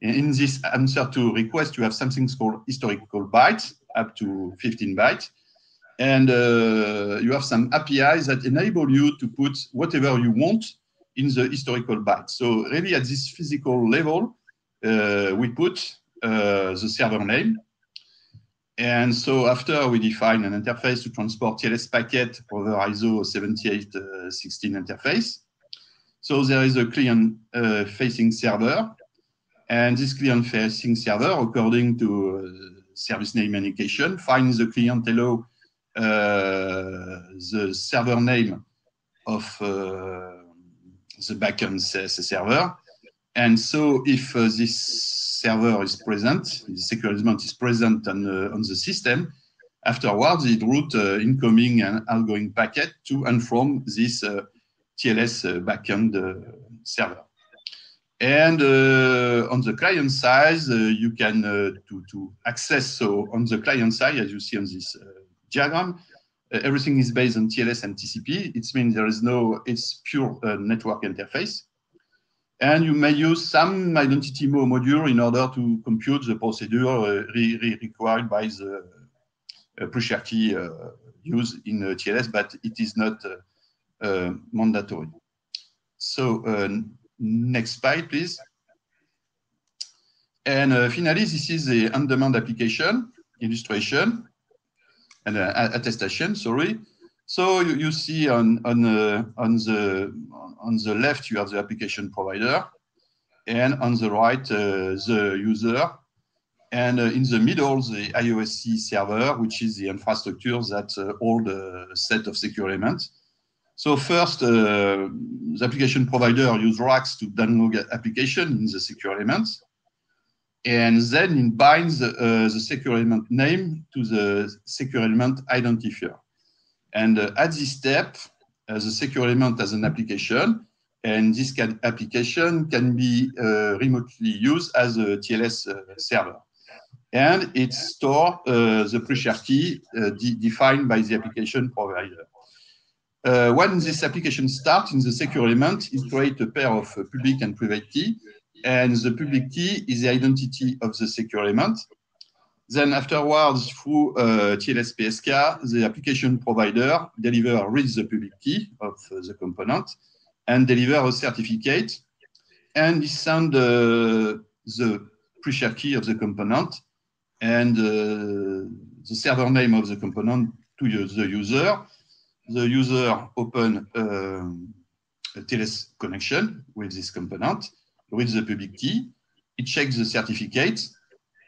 in, this answer to request. You have something called historical bytes up to 15 bytes, and uh, you have some APIs that enable you to put whatever you want in the historical bytes. So really at this physical level, uh, we put the server name. And so after we define an interface to transport TLS packet over ISO 7816 interface. So there is a client uh, facing server. And this client facing server, according to uh, server name indication, finds the client hello uh, the server name of uh, the backend server. And so if uh, this server is present, the secure element is present on, on the system, afterwards it route incoming and outgoing packet to and from this TLS backend server. And uh, on the client side, uh, you can uh, to, to access. So on the client side, as you see on this diagram, uh, everything is based on TLS and TCP. It means there is no, it's pure uh, network interface. And you may use some identity module in order to compute the procedure uh, re re required by the uh, pre-share key uh, used in uh, TLS, but it is not mandatory. So next slide, please. And finally, this is the on-demand application illustration and uh, attestation, sorry. So you, you see on, on, uh, on, the, on the left, you have the application provider, and on the right, uh, the user. And uh, in the middle, the IOSE server, which is the infrastructure that uh, hold the set of secure elements. So first, uh, the application provider use RACS to download application in the secure elements and then it binds uh, the secure element name to the secure element identifier. And uh, at this step, uh, the secure element has an application, and this can, application can be uh, remotely used as a TLS uh, server. And it stores the pre-share key de defined by the application provider. When this application starts in the secure element, it creates a pair of public and private key and the public key is the identity of the secure element. Then afterwards, through uh, TLS PSK, the application provider deliver reads the public key of uh, the component and deliver a certificate and send uh, the pre-share key of the component and uh, the server name of the component to the user. The user open um, a TLS connection with this component with the public key. It checks the certificate.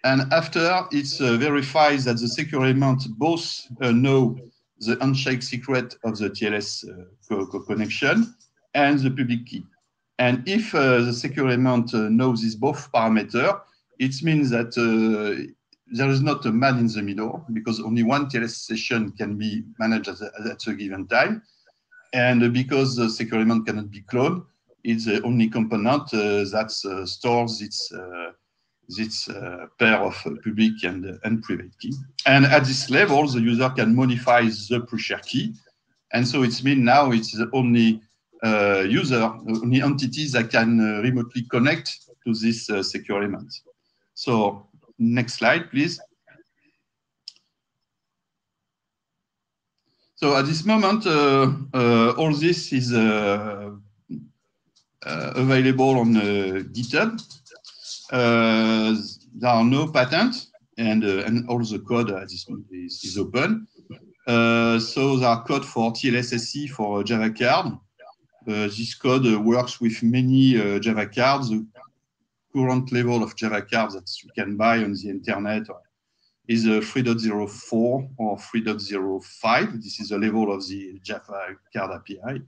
And after it uh, verifies that the secure element both uh, know the handshake secret of the TLS uh, co co connection and the public key. And if uh, the secure element uh, knows these both parameters, it means that there is not a man in the middle because only one TLS session can be managed at a, at a given time. And because the secure element cannot be cloned, it's the only component uh, that uh, stores its uh, this pair of public and, and private key. And at this level, the user can modify the pre-share key. And so it's mean now it's the only uh, user, only entities that can uh, remotely connect to this uh, secure element. So next slide, please. So at this moment, uh, uh, all this is uh, uh, available on uh, GitHub. Uh, there are no patents, and and all the code at this moment is, is open. so there are code for TLSSC for Java card. this code works with many Java cards. Current level of Java cards that you can buy on the internet is uh, 3.04 or 3.05. This is the level of the Java card API.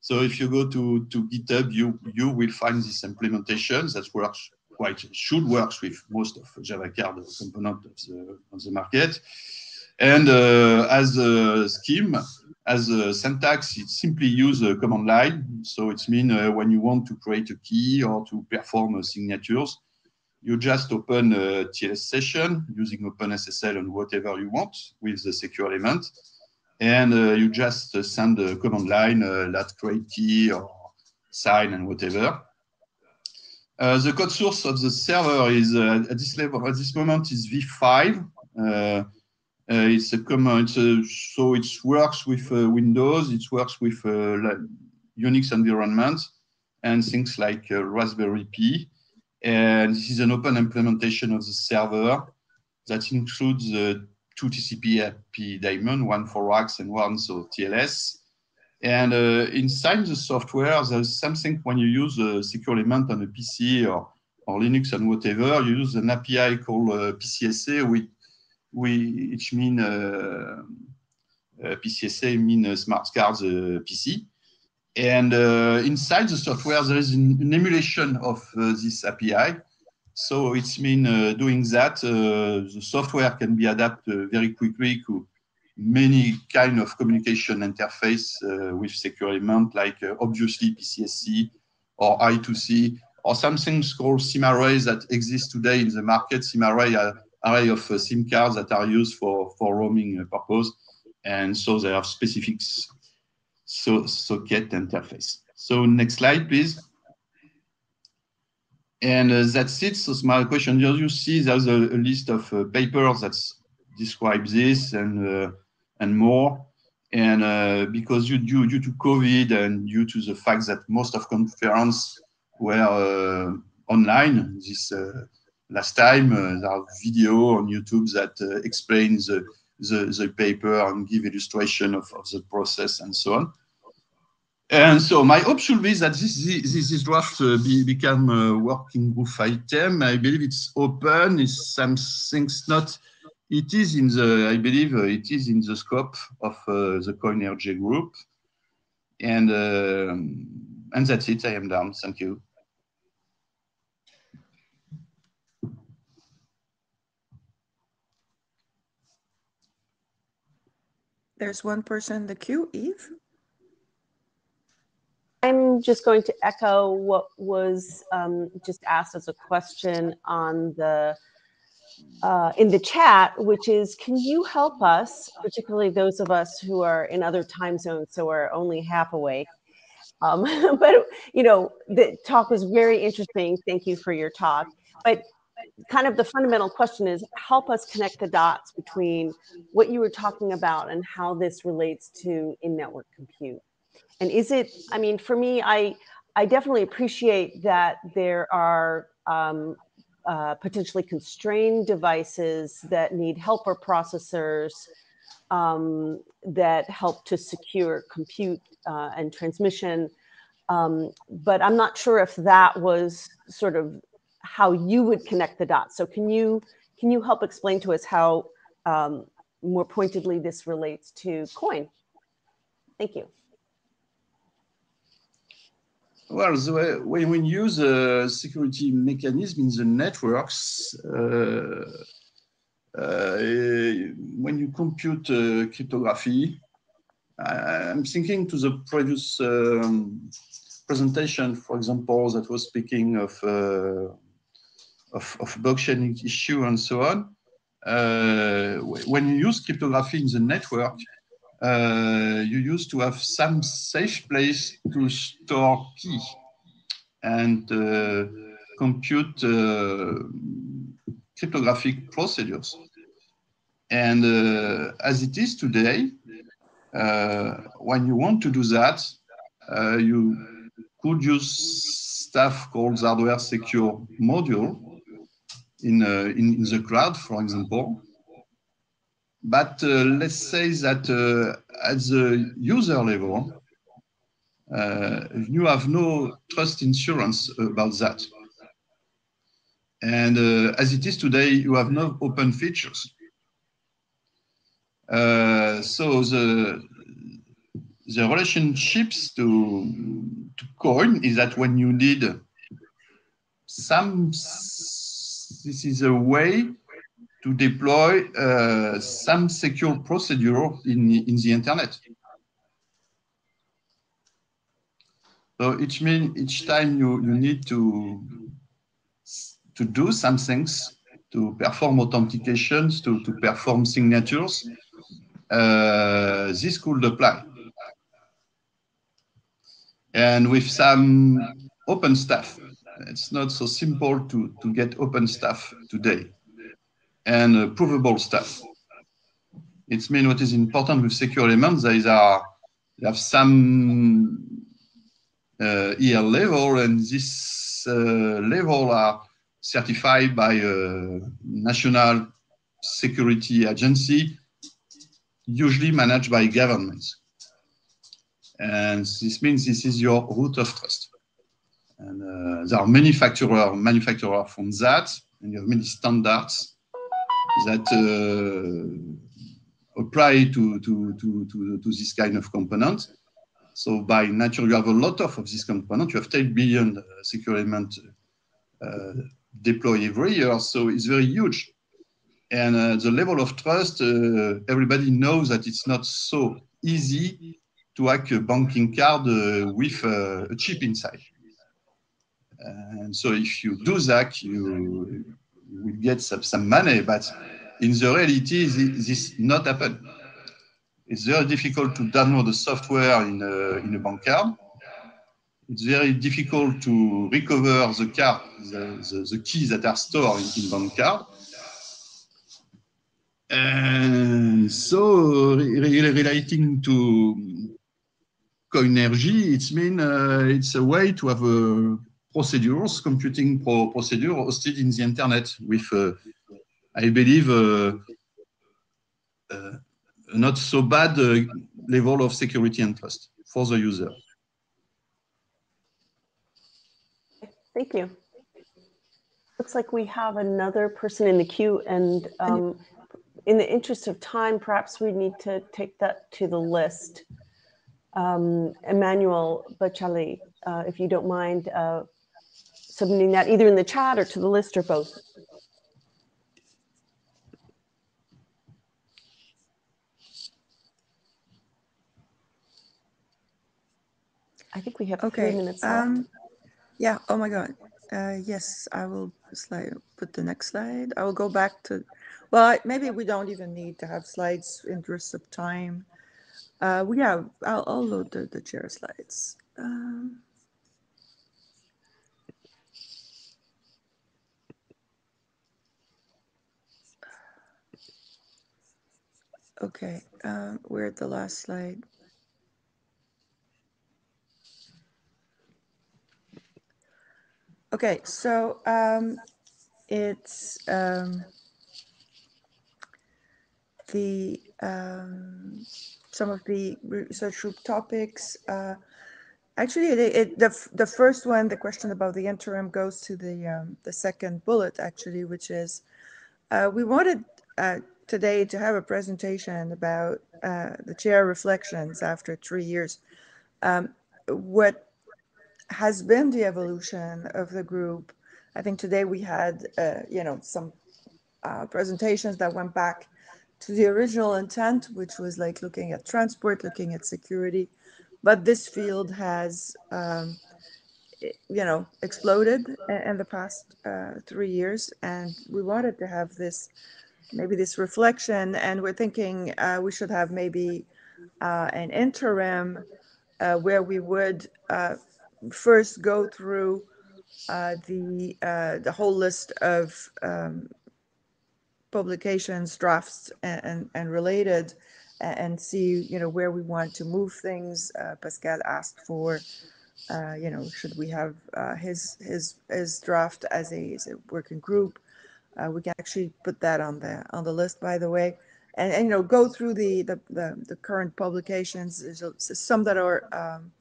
So if you go to, to GitHub, you, you will find this implementation that works quite, should work with most of Java card component of the, of the market. And uh, as a scheme, as a syntax, it simply use a command line. So it means uh, when you want to create a key or to perform signatures, you just open a TLS session using OpenSSL and whatever you want with the secure element. And uh, you just uh, send a command line, uh, create key or sign and whatever. Uh, the code source of the server is uh, at this level, at this moment is v5. Uh, it's a common, it's a, so it works with Windows, it works with Unix environment and things like Raspberry Pi. And this is an open implementation of the server that includes the two TCP IP daemon, one for RACS and one for TLS. And uh, inside the software, there's something when you use a secure element on a PC or, or Linux and whatever, you use an API called uh, PCSC, which, which mean uh, uh PCSC mean uh, smart cards uh, PC. And inside the software, there is an, emulation of this API. So it's mean doing that, the software can be adapted very quickly to many kind of communication interface uh, with secure element, like uh, obviously PCSC or I2C, or something called SIM that exist today in the market, SIM array, uh, array of uh, SIM cards that are used for, for roaming uh, purpose. And so they have specific so, socket interface. So next slide, please. And uh, that's it. So my question, here you see there's a, a list of uh, papers that describe this and uh, and more. And uh, because you, due, due to COVID and due to the fact that most of conferences were online this last time, uh, there are video on YouTube that uh, explains the, the, the, paper and give illustration of, of the process and so on. And so my hope should be that this, this, this draft uh, be, become a working group item. I believe it's open, it's some things not it is in the, I believe, uh, it is in the scope of uh, the COINRG group. And, uh, and that's it. I am done. Thank you. There's one person in the queue, Eve. I'm just going to echo what was um, just asked as a question on the uh, in the chat, which is, can you help us, particularly those of us who are in other time zones, so we're only half awake. Um, <laughs> but you know, the talk was very interesting. Thank you for your talk. But kind of the fundamental question is, help us connect the dots between what you were talking about and how this relates to in-network compute. And is it? I mean, for me, I I definitely appreciate that there are um, uh, potentially constrained devices that need helper processors um, that help to secure compute uh, and transmission. Um, but I'm not sure if that was sort of how you would connect the dots. So can you can you help explain to us how um, more pointedly this relates to coin? Thank you. Well, the when we use a security mechanism in the networks, uh, uh, when you compute uh, cryptography, I'm thinking to the previous um, presentation, for example, that was speaking of, uh, of, of, blockchain issue and so on. Uh, when you use cryptography in the network, uh, you used to have some safe place to store key and uh, compute uh, cryptographic procedures. And uh, as it is today, uh, when you want to do that, you could use stuff called hardware secure module in, in, in the cloud, for example, but uh, let's say that uh, at the user level, uh, you have no trust insurance about that. And as it is today, you have no open features. so the the relationships to, to coin is that when you need some this is a way to deploy uh, some secure procedure in, in the internet. So each mean each time you, you need to to do some things, to perform authentications, to, to perform signatures, uh, this could apply. And with some open stuff, it's not so simple to, to get open stuff today and uh, provable stuff. It means what is important with secure elements is are they have some uh, EL level, and this uh, level are certified by a national security agency, usually managed by governments. And this means this is your root of trust. And uh, there are manufacturers manufacturer from that, and you have many standards that uh, apply to, to, to, to, to this kind of component. So by nature, you have a lot of, of this component. You have 10 billion uh, secure element uh, deployed every year, so it's very huge. And uh, the level of trust, uh, everybody knows that it's not so easy to hack a banking card uh, with a chip inside. And so if you do that, you, will get some, some money, but in the reality, this, not happen. It's very difficult to download the software in a, in a bank card. It's very difficult to recover the card, the, the, the keys that are stored in, in bank card. And so re relating to COINRG, it means uh, it's a way to have a procedures, computing pro procedure hosted in the internet with, uh, I believe, uh, uh, not so bad level of security and trust for the user. Thank you. Looks like we have another person in the queue and um, in the interest of time, perhaps we need to take that to the list. Um, Emmanuel Baccelli, uh, if you don't mind uh, submitting that either in the chat or to the list or both. I think we have Okay. three minutes left. Um, yeah. Oh my God. Uh, yes, I will slide. Put the next slide. I will go back to. Well, maybe we don't even need to have slides. In interest of time. Uh, we have. I'll, I'll load the, the chair slides. Um, okay. Um, we're at the last slide. Okay, so um, it's um, the um, some of the research group topics. Uh, actually, it, it, the the first one, the question about the interim, goes to the um, the second bullet actually, which is uh, we wanted uh, today to have a presentation about uh, the chair reflections after three years. Um, what has been the evolution of the group. I think today we had, uh, you know, some uh, presentations that went back to the original intent, which was like looking at transport, looking at security. But this field has, um, you know, exploded in the past uh, three years, and we wanted to have this, maybe this reflection, and we're thinking uh, we should have maybe uh, an interim uh, where we would uh, first go through uh, the uh, the whole list of um, publications, drafts, and, and, and related, and see you know where we want to move things. Pascal asked for, you know, should we have his his his draft as a, as a working group? Uh, we can actually put that on the on the list, by the way, and, and you know go through the the the, the current publications. There's some that are. Um,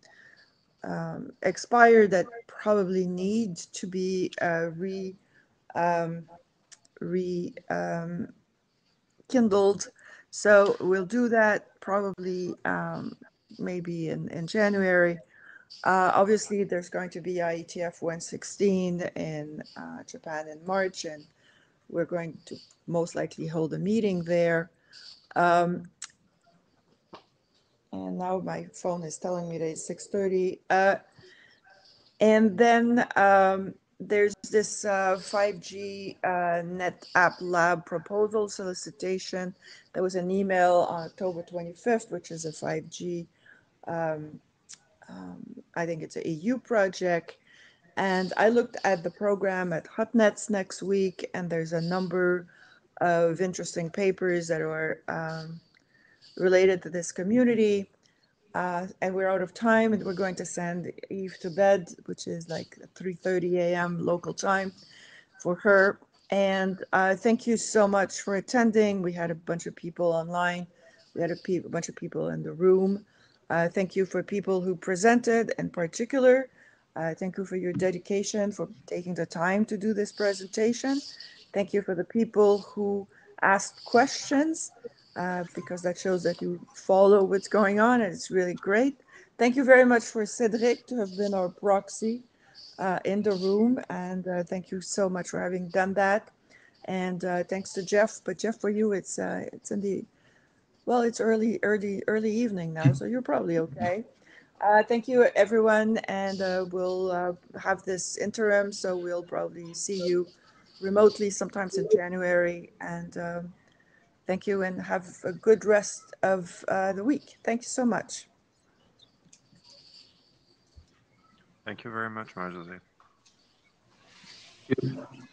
um, expired that probably need to be uh, re um, re um, kindled. So we'll do that probably um, maybe in, in January. Uh, obviously, there's going to be IETF 116 in uh, Japan in March, and we're going to most likely hold a meeting there. Um, and now my phone is telling me that it's 6:30. Uh, and then um, there's this uh, 5G uh, Net App Lab proposal solicitation. There was an email on October 25th, which is a 5G, um, um, I think it's an EU project. And I looked at the program at HotNets next week, and there's a number of interesting papers that are um, related to this community. Uh, and we're out of time, and we're going to send Eve to bed, which is like 3:30 a.m. local time for her. And uh, thank you so much for attending. We had a bunch of people online. We had a, pe- a bunch of people in the room. Uh, thank you for people who presented in particular. Uh, thank you for your dedication, for taking the time to do this presentation. Thank you for the people who asked questions, uh, because that shows that you follow what's going on, and it's really great. Thank you very much for Cedric to have been our proxy uh, in the room, and uh, thank you so much for having done that. And uh, thanks to Jeff, but Jeff, for you, it's uh, it's in the well, it's early, early, early evening now, so you're probably okay. Uh, thank you, everyone, and uh, we'll uh, have this interim, so we'll probably see you remotely sometimes in January. And um, thank you, and have a good rest of uh, the week. Thank you so much. Thank you very much, Marie-José. Thank you.